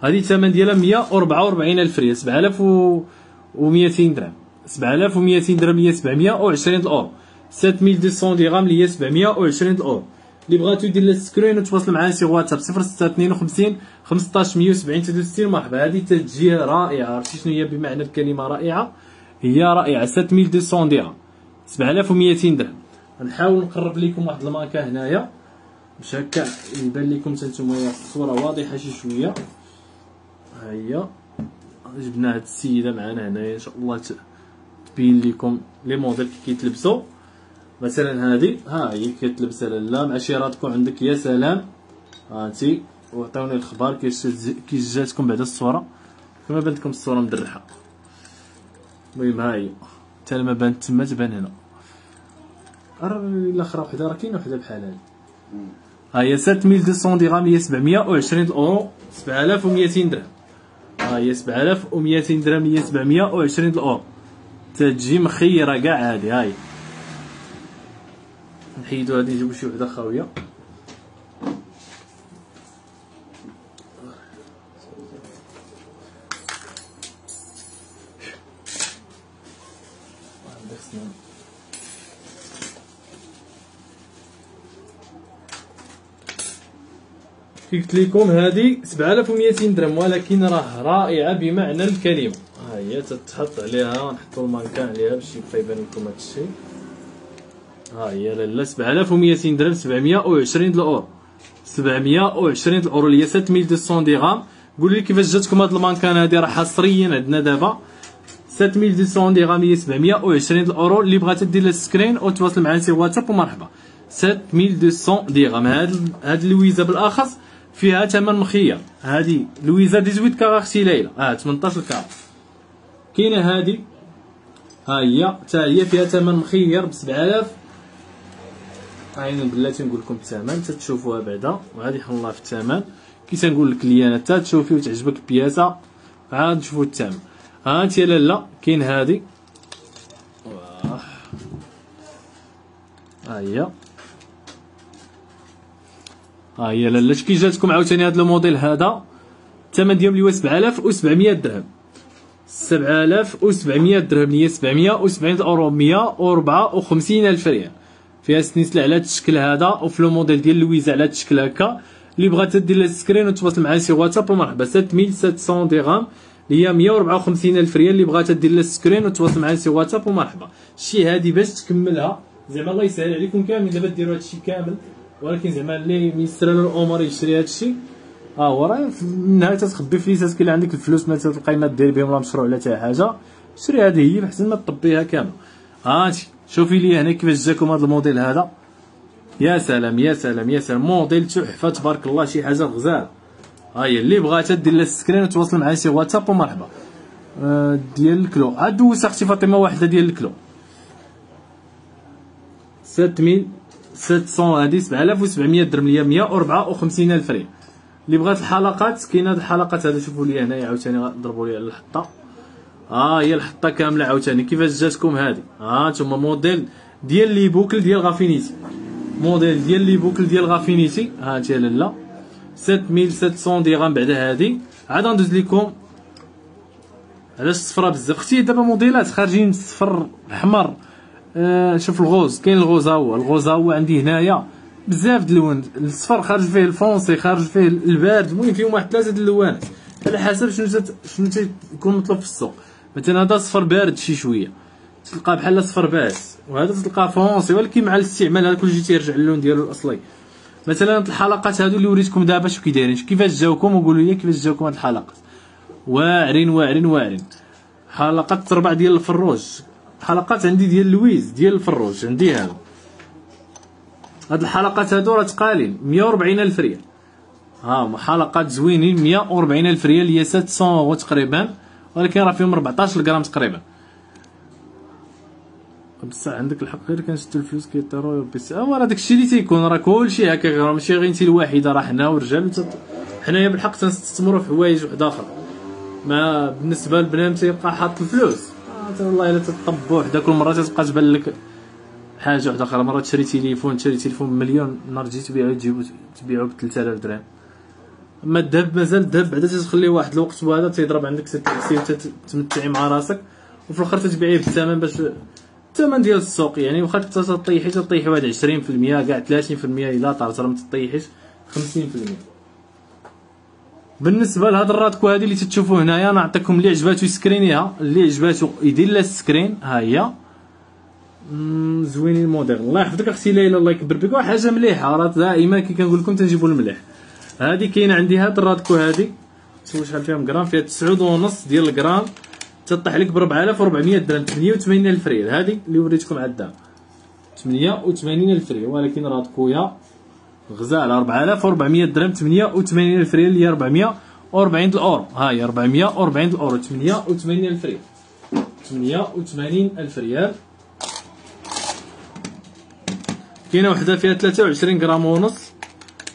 هذه الثمن ديالها 144 ألف ريال 7200 درهم. 7200 درهم هي 720 الأورو. 7200 درهم هي 720 الأورو. اللي بغاتو يدير لها screen وتواصل معنا sur WhatsApp 0652 15 170 63 مرحبا. هذه تجي رائعة. عرفتي شنو هي بمعنى الكلمة رائعة؟ هي رائعة. 7200 درهم 7200 درهم. نحاول نقرب لكم واحد الماركه هنايا. باش هكا يبان لكم نتوما الصورة واضحة شي شوية. ها هي جبنا هاد السيدة معنا هنايا إن شاء الله ت- تبين لكم لي موديل كي كيتلبسوا مثلا هذه ها هي كتلبسها لاله مع شيراتكم عندك يا سلام. هانتي وعطيوني الخبر كي جاتكم بعد الصورة. كما بانت لكم الصورة مدرحة. المهم ها هي. حتى ما بانت تما تبان هنا. راه الأخرى وحدة راه كاينة وحدة بحال هذه. ها هي 7200 درهم هي 720 أورو 7200 درهم. ها هي 7200 درهم هي 720 الاورو تجي مخيره كاع هادي هاي. نحيدو هادي نجيبو شي وحدة خاوية. كي قلت لكم هذه 7200 درهم ولكن راه رائعة بمعنى الكلمة. هي تتحط عليها نحطوا المانكان عليها باش يبقى يبان لكم هذا الشيء. ها هي لاله 7200 درهم 720 الأورو. 720 الأورو اللي هي 7200 درهم قولوا لي كيفاش جاتكم هاد المانكان هادي راه حصريا عندنا دابا. 7200 درهم هي 720 الأورو. اللي بغات دير لها screen أو تواصل معنا sur WhatsApp ومرحبا. 7200 درهم هاد هاد اللويزه بالأخص فيها ثمن مخير. هادي لويزا 18 كارا أختي ليلى. آه 18 كارا كاينة هادي. ها هي. حتى هي فيها ثمن مخير ب 7000 عين بلاتي نقول لكم الثمن تتشوفوها بعدا. وغادي يحل الله في الثمن كي تنقول لك أنا حتى تشوفي وتعجبك البياسه عاد نشوفوا الثمن ها أنت يا لاله كاين هادي. ها هي. ها هي. لاله كي جاتكم عاوتاني هذا الموديل هذا الثمن اللي هو 7700 درهم. 7700 درهم اللي هي 770 اورو 154 ألف ريال. فيها سنيسله على هذا الشكل هذا وفي le modèle ديال لويزا على هذا الشكل هكا اللي بغات دير لها screen وتواصل معنا sur WhatsApp ومرحبا. 7700 درهم اللي هي 154 ألف ريال اللي بغات دير لها screen وتواصل معنا sur WhatsApp ومرحبا. شي هادي باش تكملها زعما الله يسهل عليكم كامل. دابا ديروا هادشي كامل ولكن زعما اللي ميسر له الأمور يشري هادشي. ها هو راه في النهايه تتخبي فليسات كي عندك الفلوس ما تلقاي ما دير بهم لا مشروع لا حتى حاجة. شري هذه هي بحسن ما تطبيها كامل. هانتي شوفي لي هنا كيفاش جاكم هذا الموديل هذا. يا سلام يا سلام يا سلام. موديل تحفة تبارك الله شي حاجة غزاله ها هي اللي بغات دير لها ال screen وتواصل معايا sur WhatsApp ومرحبا. آه، ديال الكلو. عاد دوز أختي فاطمة واحدة ديال الكلو. 7700 هذه 7700 درهم اللي هي 154 ألف ريال. اللي بغات الحلقات كاين هاد الحلقات هذا شوفوا لي هنايا عاوتاني ضربوا لي على الحطة. ها هي الحطة كاملة عاوتاني. كيفاش جاتكم هذه ها أنتم موديل ديال لي بوكل ديال غافينيتي. موديل ديال لي بوكل ديال غافينيتي. ها انت لاله 7700 درهم بعد هذه عاد ندوز لكم علاش الصفرا بزاف. أختي دابا موديلات خارجين الصفر الأحمر. آه شوف ال rose. كاين ال rose ها هو. ال rose ها هو عندي هنايا. بزاف د اللون الصفر خارج فيه ال foncé خارج فيه البارد المهم فيهم واحد ثلاثة د على حسب شنو تت... شنو تيكون مطلوب في السوق. مثلا هذا صفر بارد شي شوية. تلقاه بحال صفر باس وهذا تلقاه foncé ولكن مع الاستعمال هذا كلشي تيرجع اللون ديالو الأصلي. مثلا الحلقات هادو اللي وريتكم دابا شو كي دايرين كيفاش جاوكم؟ وقولوا لي كيفاش جاوكم هاد الحلقات. واعرين واعرين واعرين. حلقات تربع ديال الفروج حلقات عندي ديال لويز ديال الفروج عندي هذا. هاد الحلقات هادو راه تقالين 140 ألف ريال. ها حلقات زوينين 140 ألف ريال. هي 700 اورو تقريبا ولكن راه فيهم 14 غرام تقريبا. بصح عندك الحق غير كنشدو الفلوس كيطيرو بس هو راه داكشي اللي تيكون راه كلشي هكا راه ماشي غير انت الوحيدة راه حنا والرجال تت- حنايا بالحق تنستثمروا في حوايج واحد آخر. ما بالنسبة للبنات تيبقى حاط الفلوس. آه والله إلا تطبو وحدة كل مرة تبقى تبان لك حاجة واحدة أخرى. مرة تشري تليفون تشري تليفون بمليون نهار تجي تبيعو تجيبو تبيعو ب 3000 درهم. أما الذهب مازال الذهب بعدا تخليه واحد الوقت وهذا تيضرب عندك تاكسي وتتمتعي مع راسك وفي الآخر تتبيعيه بالثمن باش الثمن ديال السوق يعني. واخا تطيحي تطيحي واحد 20% كاع 30% إلا طارت راه ما تطيحيش 50% بالنسبة لهاد الراتكو هادي اللي تتشوفوا هنايا نعطيكم اللي عجباتو يسكرينيها اللي عجباتو يدير لها ال screen ها هي. زوينين موديل الله يحفظك أختي ليلى الله يكبر بك. واحد حاجة مليحة راه دائما كي كنقول لكم تنجيبوا المليح. هذه كاينة عندي هاد الرادكو هذه شوف شحال فيها غرام؟ فيها 9 ونص ديال الغرام. تطيح لك ب 4400 درهم 88 ألف ريال. هذه اللي وريتكم عندها 88 ألف ريال. ولكن رادكويا غزاله 4400 درهم 88 ألف ريال. اللي هي 440 الاورو ها هي 440 الاورو 88 ألف ريال. 88 ألف ريال. كاينة وحدة فيها 23 غرام ونص.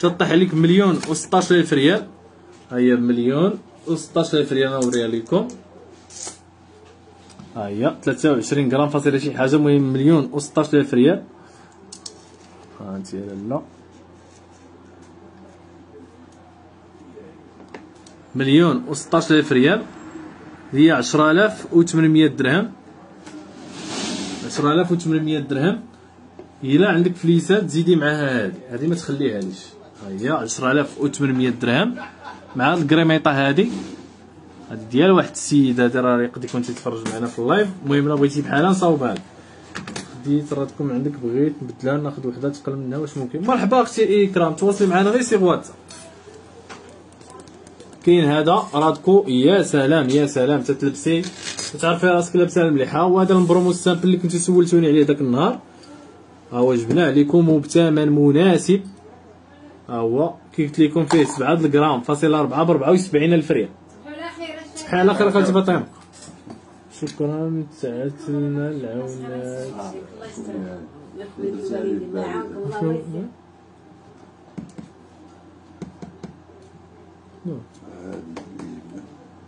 تطيح عليك مليون و16 الف ريال. ها هي مليون و16 الف ريال نوريها لكم. ها هي 23 غرام فاصلة شي حاجة. المهم مليون و16 الف ريال. ها انت يا لاله مليون و16 الف ريال. هي 10800 درهم. 10800 درهم. إلا عندك فليسات تزيدي معاها هذه. هذه ما تخليهاليش. ها هي 10800 درهم. مع الكورميطة هذه هذه ديال واحد السيد هذا راه يقدر يكون تيتفرج معنا في ال live. المهم إلا بغيتي بحالها نصاوبها لك خديت راه تكون عندك بغيت نبدلها ناخذ وحدة تقل منها واش ممكن؟ مرحبا أختي إكرام. تواصلي معنا غير sur واتساب كاين هذا. رادكو. يا سلام يا سلام. تتلبسي. تعرفي راسك لابسة المليحة. وهذا البرومو سامبل اللي كنتو سولتوني عليه داك النهار. ها هو جبناه لكم وبثمن مناسب. ها هو كي قلت لكم فيه 7 الغرام فاصل 4 ب 74 ألف ريال. صحيح على خير فاطمه شكرا تعاتلنا العونات.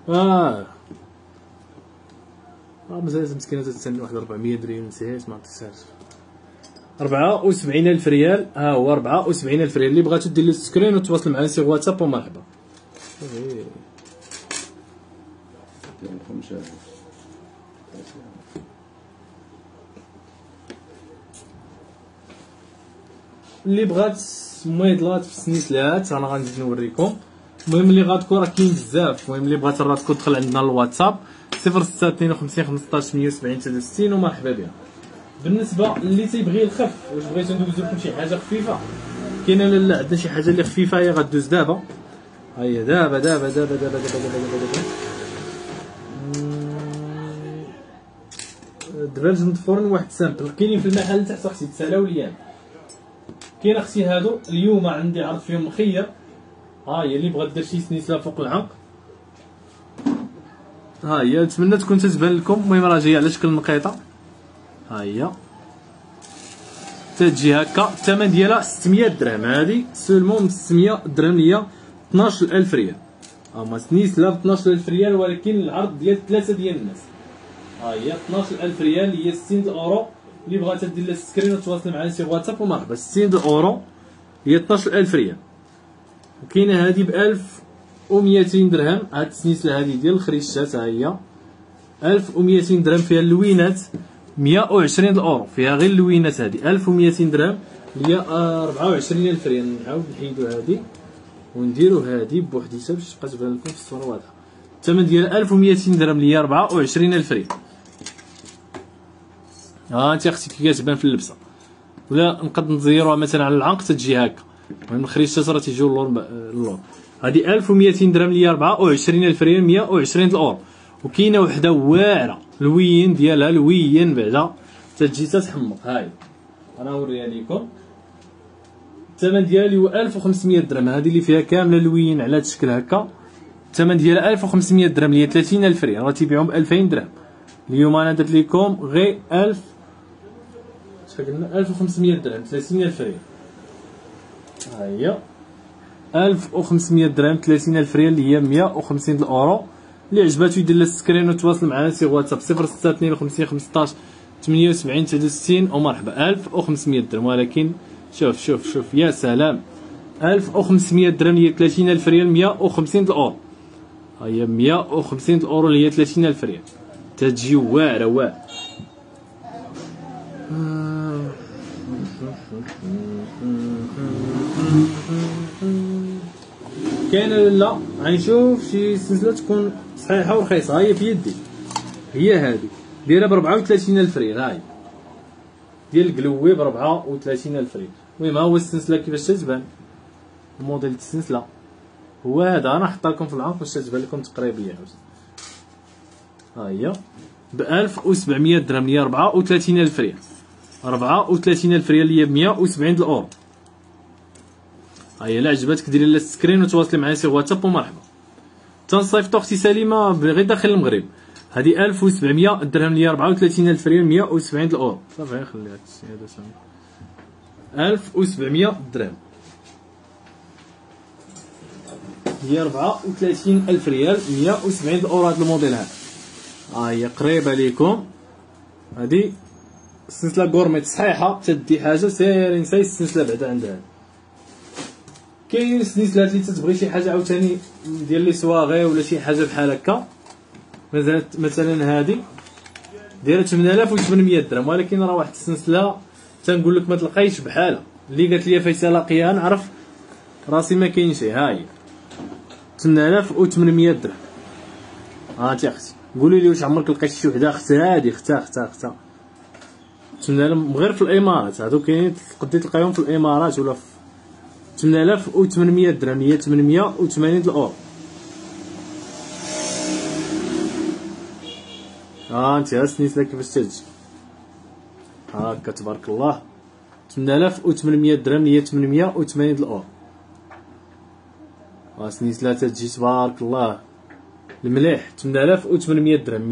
آه. آه مازال مسكينة تستنى واحد 400 درهم نسيت ما عطيتهاش 74 ألف ريال. ها هو 74 ألف ريال. اللي بغاتو دير لي screen وتواصل معنا sur واتساب ومرحبا اللي بغات موديلات في السنيسلات أنا غنزيد نوريكم. المهم اللي غاتكون راه كاين بزاف. المهم اللي بغات الراتكو تدخل عندنا الواتساب 0652 15 78 63 ومرحبا بها بالنسبة اللي تيبغي الخف واش بغيت ندوزو لكم شي حاجة خفيفة. كاينة لا لا عندنا شي حاجة اللي خفيفة هي غدوز دابا. ها هي دابا دابا دابا دابا دابا دابا دابا دابا. من الفرن واحد سامبل. كاينين في المحل تحت أختي تسالاو ليا كاين أختي هادو اليوم عندي عرض فيهم مخير ها هي اللي بغات دير شي سنيسله فوق العنق ها هي نتمنى تكون تتبان لكم. المهم راه جاية على شكل نقيطه ها هي تجي هكا الثمن ديالها 600 درهم هذه seulement 600 درهم هي 12000 ريال اما سنيسله ب 12000 ريال ولكن العرض ديال ثلاثة ديال الناس ها هي 12000 ريال هي 60 اورو اللي بغات دير لها screen وتواصل معنا sur واتساب ومرحبا 60 اورو هي 12000 ريال وكاينه هذه ب 1200 درهم هاد السنيسله هذه ديال الخريشات ها هي 1200 درهم فيها اللوينات 120 الاورو فيها غير اللوينات هذه 1200 درهم. هي 24000 ريال نعاود نحيدو هذه ونديرو هذه بوحديتها باش تبقى تبان لكم في الصورة واضحة. الثمن ديال 1200 درهم اللي هي 24000 ريال ها انت أختي كي كتبان في اللبسة. ولا نقد نزيروها مثلا على العنق تجي هكا. المهم الخريشات راه تيجيو اللور اللور. هذه 1200 درهم اللي هي 24000 ريال 120 الاورو وكاينة وحدة واعرة. الوين ديالها الوين بعدا. تجي تتحمق. هاي. أنا نوريها لكم الثمن ديالها هو 1500 درهم. هذه اللي فيها كاملة الوين على هذا الشكل هكا. الثمن ديالها 1500 درهم. اللي هي 30000 ريال. راه تيبيعهم ب 2000 درهم. اليوم أنا درت لكم غير 1000 شحال قلنا؟ 1500 درهم. 30000 ريال. ها هي 1500 درهم. 30000 ريال اللي هي 150 الأورو. اللي عجباتو يدير لها screen وتواصل معنا sur واتساب. 0652 15 78 63 ومرحبا 1500 درهم. ولكن شوف شوف شوف. يا سلام. 1500 درهم هي 30000 ريال. 150 الاورو ها هي 150 الاورو اللي هي 30000 ريال. تجي واعرة واعرة. كاين لا؟ غنشوف شي سلسلة تكون صحيحة ورخيصه هي في يدي. هي هذه. دايره ب 34000 ريال. هاي. ديال القلوي ب 34000 ريال. المهم ها هو السلسلة كيفاش تتبان الموديل السلسلة. هو هذا. أنا حطها لكم في العنق باش تتبان لكم تقريبيا ها هي. ب 1700 درهم هي 34000 ريال. 34000 ريال هي ب 170 الأورو. ها هي. الا عجبتك ديري لها screen وتواصلي معايا sur واتساب ومرحبا. تنصيفطو أختي سليمة غير داخل المغرب. هذه 1700 درهم هي 34000 ريال 170 الأورو. صافي خلي هادشي هذا صافي 1700 درهم. هي 34000 ريال 170 الأورو هذا الموديل هذا. ها هي قريبة ليكم. هذه السلسلة gourmette صحيحة تدي حاجة سيري نساي السلسلة بعدا عندها. كاين السلسلات اللي تتبغي شي حاجة عاوتاني ديال les soirées ولا شي حاجة بحال هكا. مثلا مثلا هذه دايرة 8800 درهم ولكن راه واحد السلسلة تنقول لك ما تلقايش بحالها اللي قالت لي فايته لاقيها نعرف راسي ما كاينش. ها هي. 8800 درهم. ها انت أختي. قولي لي واش عمرك لقيتي شي وحدة اختها هادي أختها أختها أختها. تمنى غير في الإمارات. هادو كاينين تقدي تلقايهم في الإمارات ولا في 8800 درهم هي 880 الاورو ها أنت سنيت كيفاش تجي هاكا تبارك الله. 8800 درهم هي 880 الاورو ها سنيسلة تجي تبارك الله. المليح 8800 درهم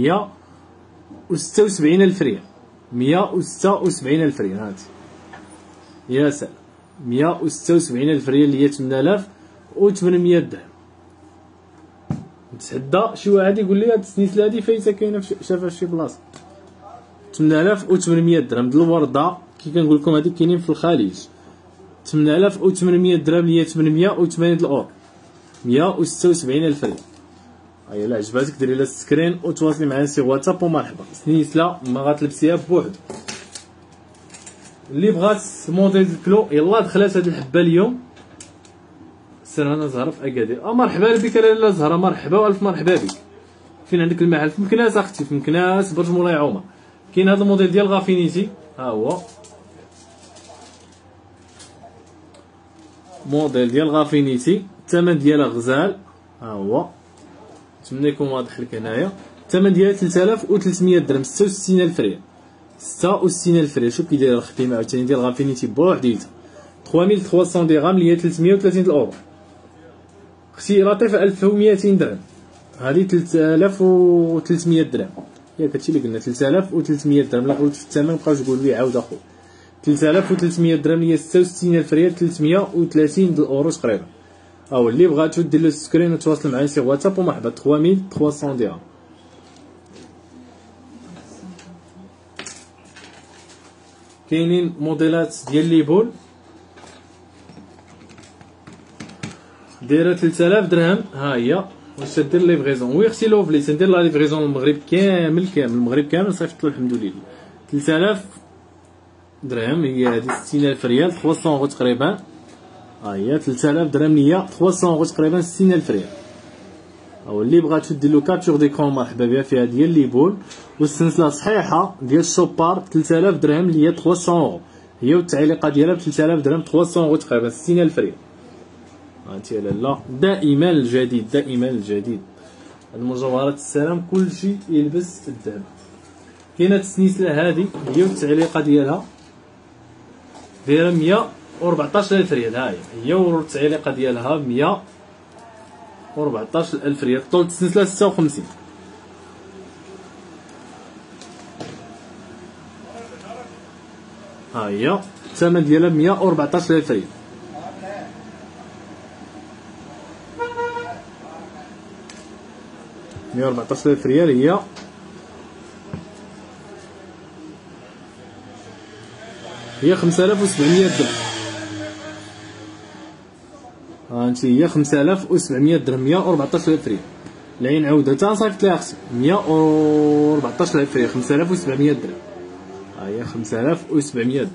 176 ألف ريال. 176 ألف ريال هانتي يا سلام. 176 ألف ريال اللي هي 8800 درهم. نتحدى شي واحد يقول لي هاد السنيسله هادي فايته كاينة شافها في شي بلاصة. 8800 درهم. د الوردة كي كنقول لكم هادي كاينين في الخليج. 8800 درهم هي 880 الأورو. 176 ألف ريال. هيا الا عجباتك ديري لها screen وتواصلي معايا sur واتساب ومرحبا. سنيسلة ما غتلبسيها بوحدو. اللي بغات موديل ال clou يلا دخلات هاد الحبة اليوم. سير أنا زهرة في اكادير أه مرحبا بك لاله زهرة مرحبا وألف مرحبا بك. فين عندك المحل في مكناس أختي في مكناس برج مولاي عمر كاين هذا الموديل ديال غافينيتي. ها هو. موديل ديال غافينيتي الثمن ديالها غزال ها هو. نتمنى يكون واضح لك هنايا. الثمن ديالها 3300 درهم 66000 ريال. 66000 ريال شوف كي داير الخدمة عاوتاني؟ ديال غافينيتي بوحديتها 3300 درهم اللي هي 330 الأورو. أختي لطيفه 1200 درهم. هذه 3300 درهم. ياك هادشي اللي قلنا 3300 درهم. لا قلت في الثمن مابقاوش تقول لي عاود اخو 3300 درهم هي 66000 ريال 330 الاورو تقريبا. أو اللي بغات دير له screen وتواصل معايا sur واتساب ومرحبا 3300 درهم كاينين موديلات ديال les boules. دايرة 3000 درهم. ها هي. واش تدير livraison oui أختي لوفلي تندير la livraison المغرب كامل كامل. المغرب كامل صيفط له الحمد لله. 3000 درهم. هي هذه 60000 ريال 300 اورو تقريبا. ها هي 3000 درهم. هي 300 اورو تقريبا 60000 ريال. أو اللي بغات تدير له capture d'écran مرحبا بها فيها ديال les boules والسلسلة صحيحة ديال ال Chopard 3000 درهم اللي هي 300 أورو. هي والتعليقة ديالها ب 3000 درهم 300 أورو تقريبا 60000 ريال. انت لالا دائما الجديد دائما الجديد. المجوهرات السلام كل شيء يلبس الذهب. كاينة السنيسله هذه هي والتعليقة ديالها دايرة 114 ألف ريال. ها هي والتعليقة ديالها 114 ألف ريال. طول السلسلة 56 ها هي. الثمن ديالها 114 ألف ريال. 114000 ريال هي. هي 5700 درهم. ها انت هي 5700 درهم 114000 ريال. العين عاودها تا صيفط ليها أختي 114000 ريال 5700 درهم. ها هي 5700 درهم.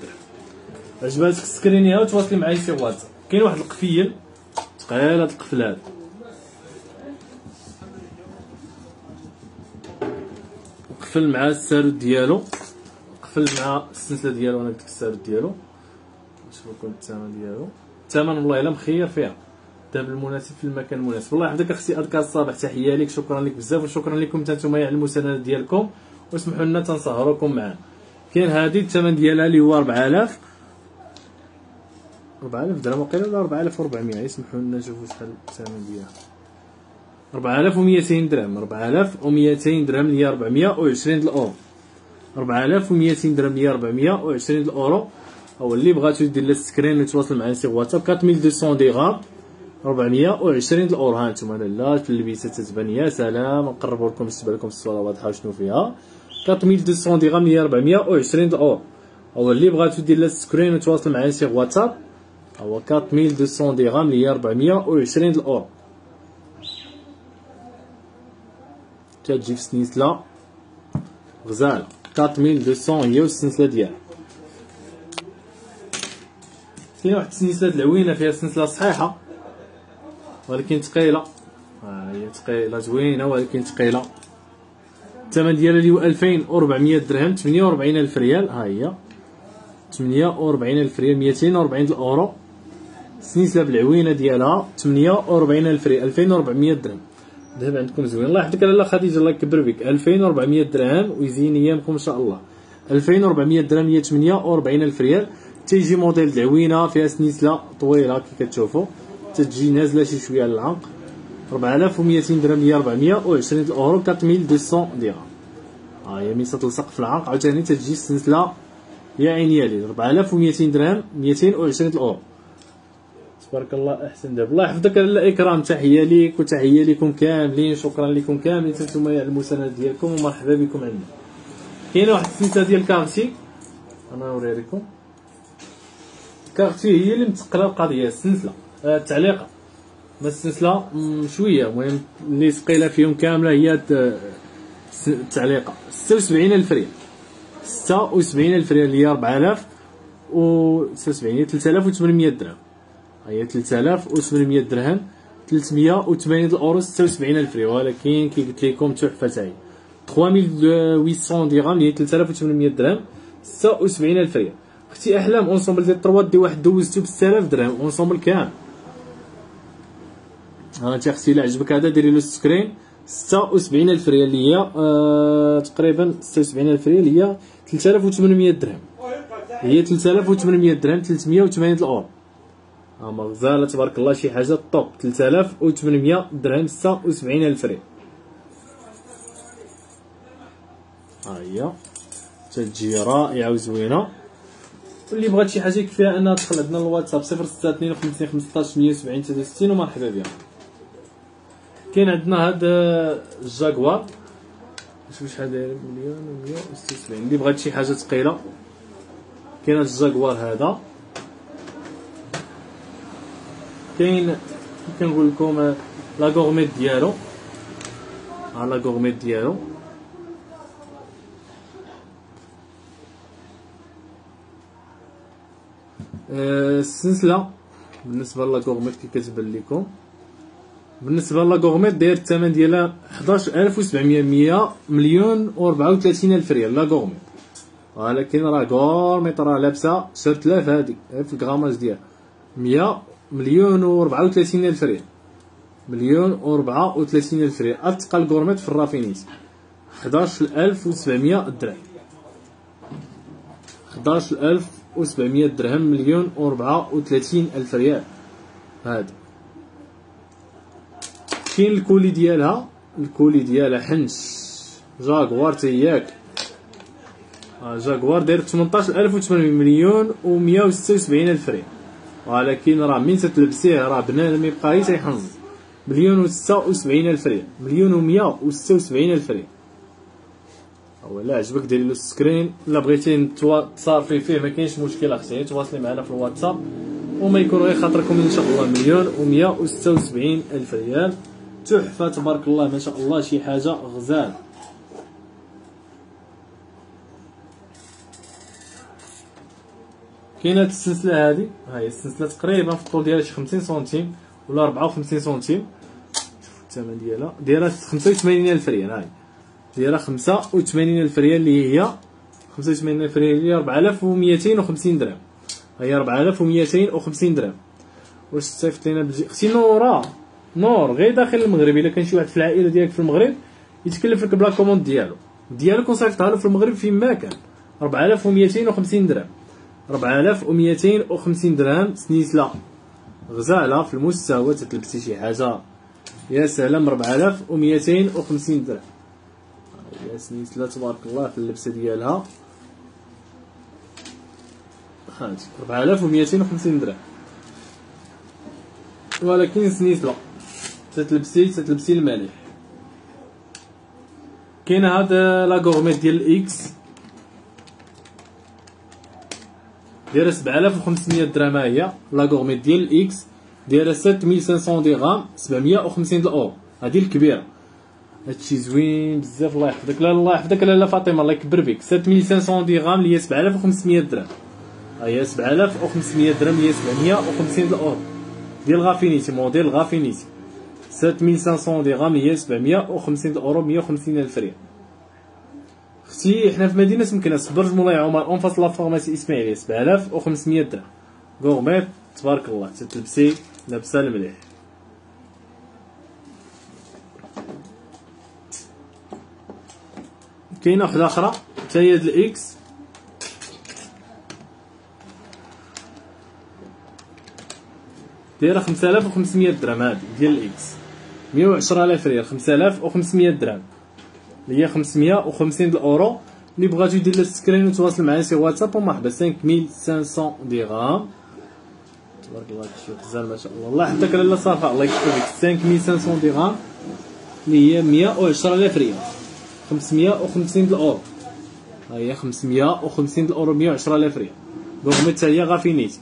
عجباتك سكرينيها وتواصلي معايا في واتساب. كاين واحد القفيل؟ ثقيل هاد القفل هذا قفل مع السارود ديالو. قفل مع السلسلة ديالو أنا ديك السعر ديالو. نشوف لكم الثمن ديالو. الثمن والله إلا مخير فيها. الذهب المناسب في المكان المناسب. والله يحفظك أختي أذكار الصباح. تحية لك شكرا لك بزاف وشكرا لكم حتى نتوما على المساندة ديالكم. واسمحوا لنا تنسهروكم معنا كاين هذه الثمن ديالها اللي هو 4000 4000 درهم وقيلا ولا 4400 يسمحوا لنا نشوفوا شحال الثمن ديالها. 4200 درهم. 4200 درهم هي 420 الأورو. 4200 درهم هي 420 الأورو. هو اللي بغاتو يدير لها screen ويتواصل معنا sur واتساب. 4200 درهم 420 الاورو ها أنتم لالا في اللبسه تتبان يا سلام. نقربوا لكم تبان لكم الصورة واضحة شنو فيها. 4200 درهم هي 420 الاورو هو اللي بغاتو دير لها screen ويتواصل معنا sur واتساب هو 4200 درهم هي 420 الاورو تجي في سنيسله غزاله 4200 هي والسنسله ديالها كاين واحد السنسله العوينه فيها سنسله صحيحة. ولكن ثقيله ها هي ثقيله زوينة ولكن ثقيله الثمن ديالها اللي هو 2400 درهم 48 ألف ريال. ها هي. 48 ألف ريال 240 الأورو. سنيسله بالعوينة ديالها 48 ألف ريال 2400 درهم. الذهب عندكم زوين. الله يحفظك. لاله خديجة الله يكبر بك 2400 درهم ويزين إيامكم إن شاء الله. 2400 درهم هي 48 ألف ريال. تيجي موديل العوينة فيها سنيسله طويلة كي كتشوفوا. تتجي نازلة شي شوية على العنق 4200 درهم هي 420 الأورو 4200 درهم ها هي ملي تلصق في العنق عاوتاني تتجي السلسله يا عيني يا ليل. 4200 درهم 220 الأورو. تبارك الله أحسن دابا الله يحفظك لاله اكرام تحية ليك وتحية لكم كاملين. شكرا لكم كاملين. نتوما على المسانده ديالكم ومرحبا بكم عندنا. كاينة واحد السلسلة ديال كارتي. أنا نوري لكم كارتي هي اللي متقله القضية السلسلة. آه، التعليقه ما السلسله شوية المهم اللي ثقيله فيهم كاملة هي التعليقه 76 ألف ريال. 76 ألف ريال هي 4000 و 76 3800 درهم. هي 3800 درهم 380 الاورو 76 ألف ريال. ولكن كي قلت لكم تحفة تاعي 3800 درهم هي 3800 درهم 76 ألف ريال. أختي أحلام ensemble ديال 3D واحد دوزتو ب 6000 درهم. ensemble كامل. ها انت أختي إلا عجبك هذا ديري له screen. 76 ألف ريال اللي هي آه تقريبا 76 ألف ريال هي 3800 درهم. هي 3800 درهم 380 الاورو ها غزاله تبارك الله شي حاجة top. 3800 درهم 76 ألف ريال. ها هي تجي رائعة وزوينة. واللي بغات شي حاجة يكفيها أنها تدخل عندنا الواتساب 0652 15 170 63 ومرحبا بها كاين عندنا هاد الجاكوار. شوف شحال داير مليون و 176 اللي بغات شي حاجة ثقيلة. كاين هاد الجاكوار هذا. كاين كنقول لكم la gourmette ديالو. ها لا غورميت ديالو. السلسلة بالنسبة لا غورميت كي كتبان لكم. بالنسبة لاكوغميت داير الثمن ديالها 11700 مليون و 34 ألف ريال لاكوغميت ولكن راه كورميت راه لابسة شرت لاف هادي في الكراماج ديالها. 100 مليون و 34 ألف ريال. مليون و 34 ألف ريال. اتقى الكورميت في الرافينيت 11700 درهم. 11700 درهم مليون و 34 ألف ريال. هذا كاين الكولي ديالها الكولي ديالها حنش جاكوار تياك. آه، جاكوار داير 18800 مليون و 176 ألف ريال. ولكن راه من تتلبسيه راه بنادم يبقى تيحنز مليون و 76 ألف ريال. مليون و 176 ألف ريال. هو لا عجبك ديري له screen. إلا بغيتي تصارفي فيه ما كاينش مشكل أختي. تواصلي معنا في الواتساب. وما يكون غير خاطركم إن شاء الله مليون و 176 ألف ريال. تحفة تبارك الله ما شاء الله شي حاجة غزال. كاينة السلسلة هادي ها السلسلة تقريبا في الطول ديالها شي 50 سنتيم ولا 54 سنتيم. شوفوا الثمن ديالها. دايره 85 ألف ريال هاي. دايره 85 ألف ريال اللي هي 85 ألف ريال هي 4250 درهم. هي 4250 درهم. واش صيفط لينا بجي أختي نورا. نور غير داخل المغرب. إلا كان شي واحد في العائلة ديالك في المغرب يتكلف لك ب la commande ديالو. ديالك ونصيفطها له في المغرب فين ما كان. 4250 درهم. 4250 درهم سنيسله غزاله في المستوى تتلبسي شي حاجة. يا سلام 4250 درهم. يا سنيسله تبارك الله في اللبسة ديالها. هانتي 4250 درهم. ولكن سنيسله تتلبسي تتلبسي المليح كاين هاد la gourmette ديال ال X دايرة 7500 درهم هي. la gourmette ديال ال X دايرة 7500 درهم 750 الاورو هادي الكبيرة. هادشي زوين بزاف الله يحفظك. لا الله يحفظك. لاله فاطمة الله يكبر بك 7500 درهم اللي هي 7500 درهم هي 7500 درهم اللي هي 750 الاورو ديال غافينيتي موديل غافينيتي 7500 درهم هي 750 الاورو 150 ألف ريال. أختي حنا في مدينة مكناس برج مولاي عمر en face la pharmacie اسماعيليه 7500 درهم gourmette تبارك الله تتلبسي لابسة المليح كاينة وحده أخرى حتى هي ال X. دايرة 5500 درهم هادي ديال ال X. 110000 ريال 5500 درهم. اللي هي 550 الأورو. اللي بغاتو يدير لها screen وتواصل معايا sur واتساب ومرحبا 5500 درهم. تبارك الله شوف غزال ما شاء الله. الله يحفظك لاله صافا. الله يكفي بك 5500 درهم. اللي هي 110000 ريال. 550 الأورو. ها هي 550 الأورو 110000 ريال. donc حتى هي غافينيتي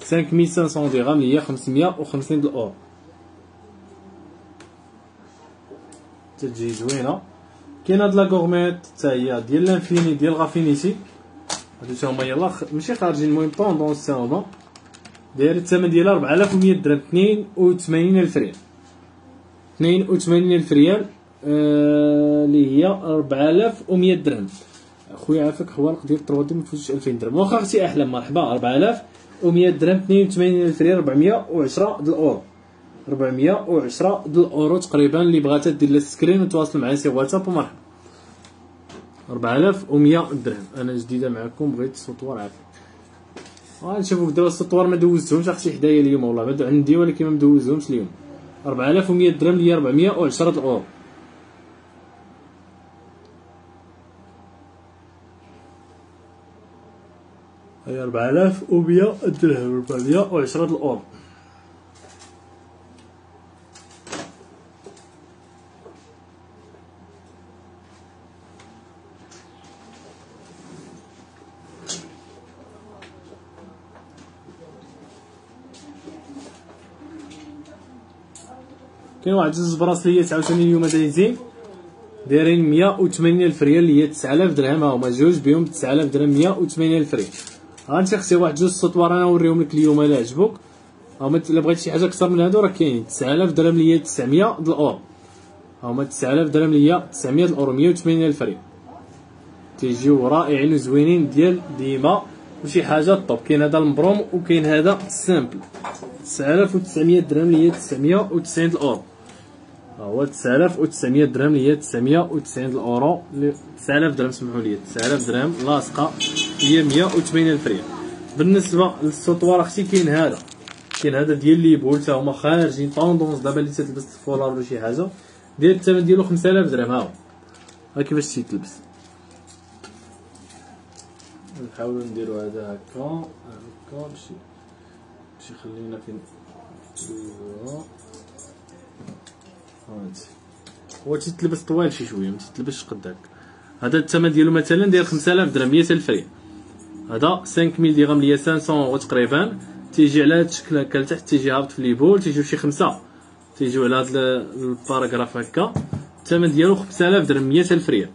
5500 درهم اللي هي 550 الأورو. تجي زوينة. كاين هاد la gourmette حتى هي ديال l'infini ديال غافينيتي هادو تا هما يلاه ماشي خارجين المهم tendance تا هما داير الثمن ديالها 4100 درهم 82 ألف ريال. 82 ألف ريال آه، اللي هي 4100 درهم. خويا عافاك خوالق ديال ال trois D ما تفوتش 2000 درهم. واخا أختي احلام مرحبا 4100 درهم 82 ألف ريال 410 د الأورو. 410 د الأورو تقريبا اللي بغاتها دير لها screen وتواصل معايا sur واتساب ومرحبا. 4100 درهم. أنا جديدة معكم بغيت ال sautoir عافاك غنشوفوك دابا ال sautoir ما دوزتهمش أختي حدايا اليوم والله. ما عندي ولكن ما مدوزهمش اليوم. 4100 درهم هي 410 د الأورو. هي 4100 درهم 410 د الأورو. كاين واحد جوج براسليات عاوتاني اليوم دايزين دايرين 180 ألف ريال اللي هي 9000 درهم. ها هما جوج بهم 9000 درهم 180 ألف ريال. ها انت أختي واحد جوج sautoir أنا نوريهم لك اليوم الا عجبوك. هما إلا بغيتي شي حاجة أكثر من هادو راه كاينين. 9000 درهم اللي هي 900 د الأورو. هما 9000 درهم اللي هي 900 د الاورو 180 ألف ريال. تيجيو رائعين وزوينين ديال ديما. وشي حاجة top كاين هذا المبروم وكاين هذا ال simple. 9900 درهم اللي هي 990 الأورو. هو 9900 درهم اللي هي 990 الأورو. 9000 درهم سمحوا لي 9000 درهم لاصقة هي 180 الف ريال. بالنسبة لل sautoir أختي كاين هذا. كاين هذا ديال les boules تا هما خارجين tendance دابا اللي تلبس الفولار ولا شي حاجة. داير الثمن ديالو 5000 درهم ها هو ها كيفاش تيتلبس. نحاولوا نديرو هذا هكا هكا باش باش يخلينا فين هو تيتلبس طوال شي شوية ما تيتلبسش قد هكا هذا الثمن ديالو مثلا داير 5000 درهم 100 ألف ريال. هذا 5000 درهم هي 500 أورو تقريبا. تيجي على هذا الشكل هكا لتحت تيجي هابط في les boules تيجيو شي خمسة. تيجيو على هذا ال paragraphe هكا. الثمن ديالو 5000 درهم 100 ألف ريال.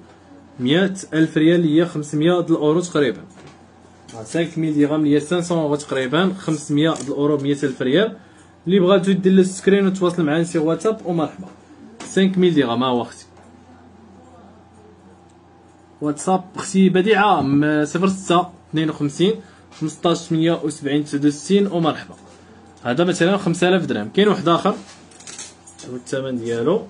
100 ألف ريال اللي هي 500 د الأورو تقريبا. 5000 درهم هي 500 أورو تقريبا. 500 د الأورو 100 ألف ريال. اللي بغا تزيد دير ال screen وتواصل معنا sur واتساب ومرحبا. 5000 درهم ها هو أختي؟ واتساب أختي بديعة م- 06 52 15 78 69 ومرحبا. هذا مثلا 5000 درهم. كاين واحد آخر؟ شوفوا الثمن ديالو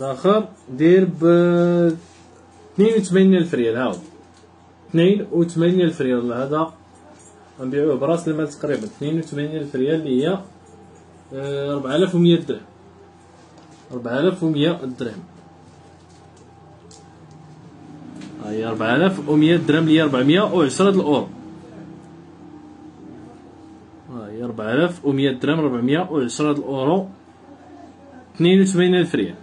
آخر داير ب 82000 ريال ها هو. 82000 ريال هذا غنبيعوه براس المال تقريبا. 82000 ريال اللي هي آه، 4100 درهم. 4100 درهم. هاي 4100 درهم هي 410 د الاورو هاي 4100 درهم 410 د الأورو 82000 ريال.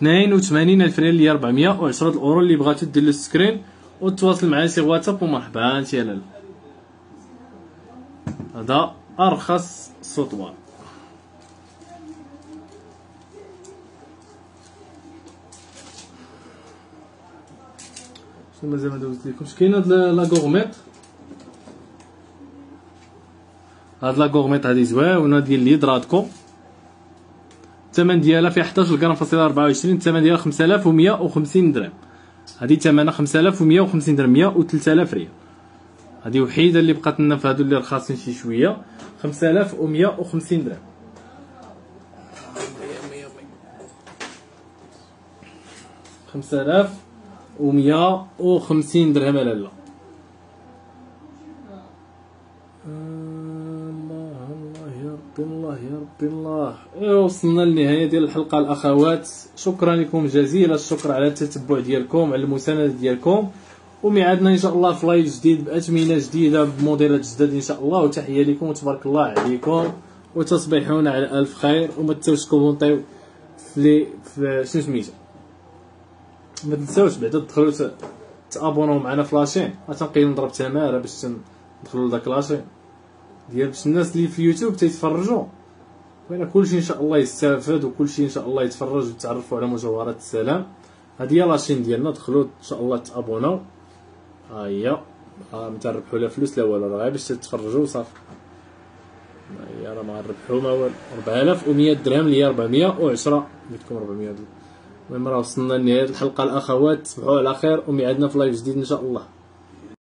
82000 ريال هي 410 د الأورو اللي بغاتو دير له سكرين وتواصل معايا سي واتساب ومرحبا انت يا لالا هذا أرخص سطوان مازال ما دوزت لكمش كاين هاد لا- غورميت هاد لا غورميت هادي زوينه ديال اليدراتكو الثمن ديالها فيها 11 غرام فاصل 24 الثمن ديالها 5150 درهم هادي ثمنها 5150 درهم 100 و 3000 ريال هادي وحيده اللي بقات لنا في هادو اللي رخاصين شي شوية 5150 درهم خمسة آلاف ومية وخمسين درهم لالا الله الله يا ربي الله يا ربي الله وصلنا للنهاية ديال الحلقة الأخوات. شكرا لكم جزيل الشكر على التتبع ديالكم على المساندة ديالكم. وميعادنا إن شاء الله في لايف جديد بأثمنة جديدة بموديلات جداد إن شاء الله. وتحية لكم وتبارك الله عليكم. وتصبحون على ألف خير. وما تنساوش commentيو في في شنو سميتو؟ ما تنساوش بعدا تدخلوا تـ abonnاو معنا في la chaîne. غتنقيل نضرب تمارة باش ندخلوا لذاك la chaîne. ديال باش الناس اللي في يوتيوب تيتفرجوا وين كلشي إن شاء الله يستافد وكلشي إن شاء الله يتفرج ويتعرفوا على مجوهرات السلام. هذه هي la chaîne ديالنا. دخلوا إن شاء الله تـ abonnاو. ها هي ها ما تربحوا لا فلوس لا والو. راه باش تتفرجوا وصافي ها هي راه ما غنربحوا ما والو. 4100 درهم اللي هي 410 قلت لكم 400 درهم المهم راه وصلنا لنهاية الحلقة. الأخوات تصبحوا على خير وميعادنا في لايف جديد إن شاء الله.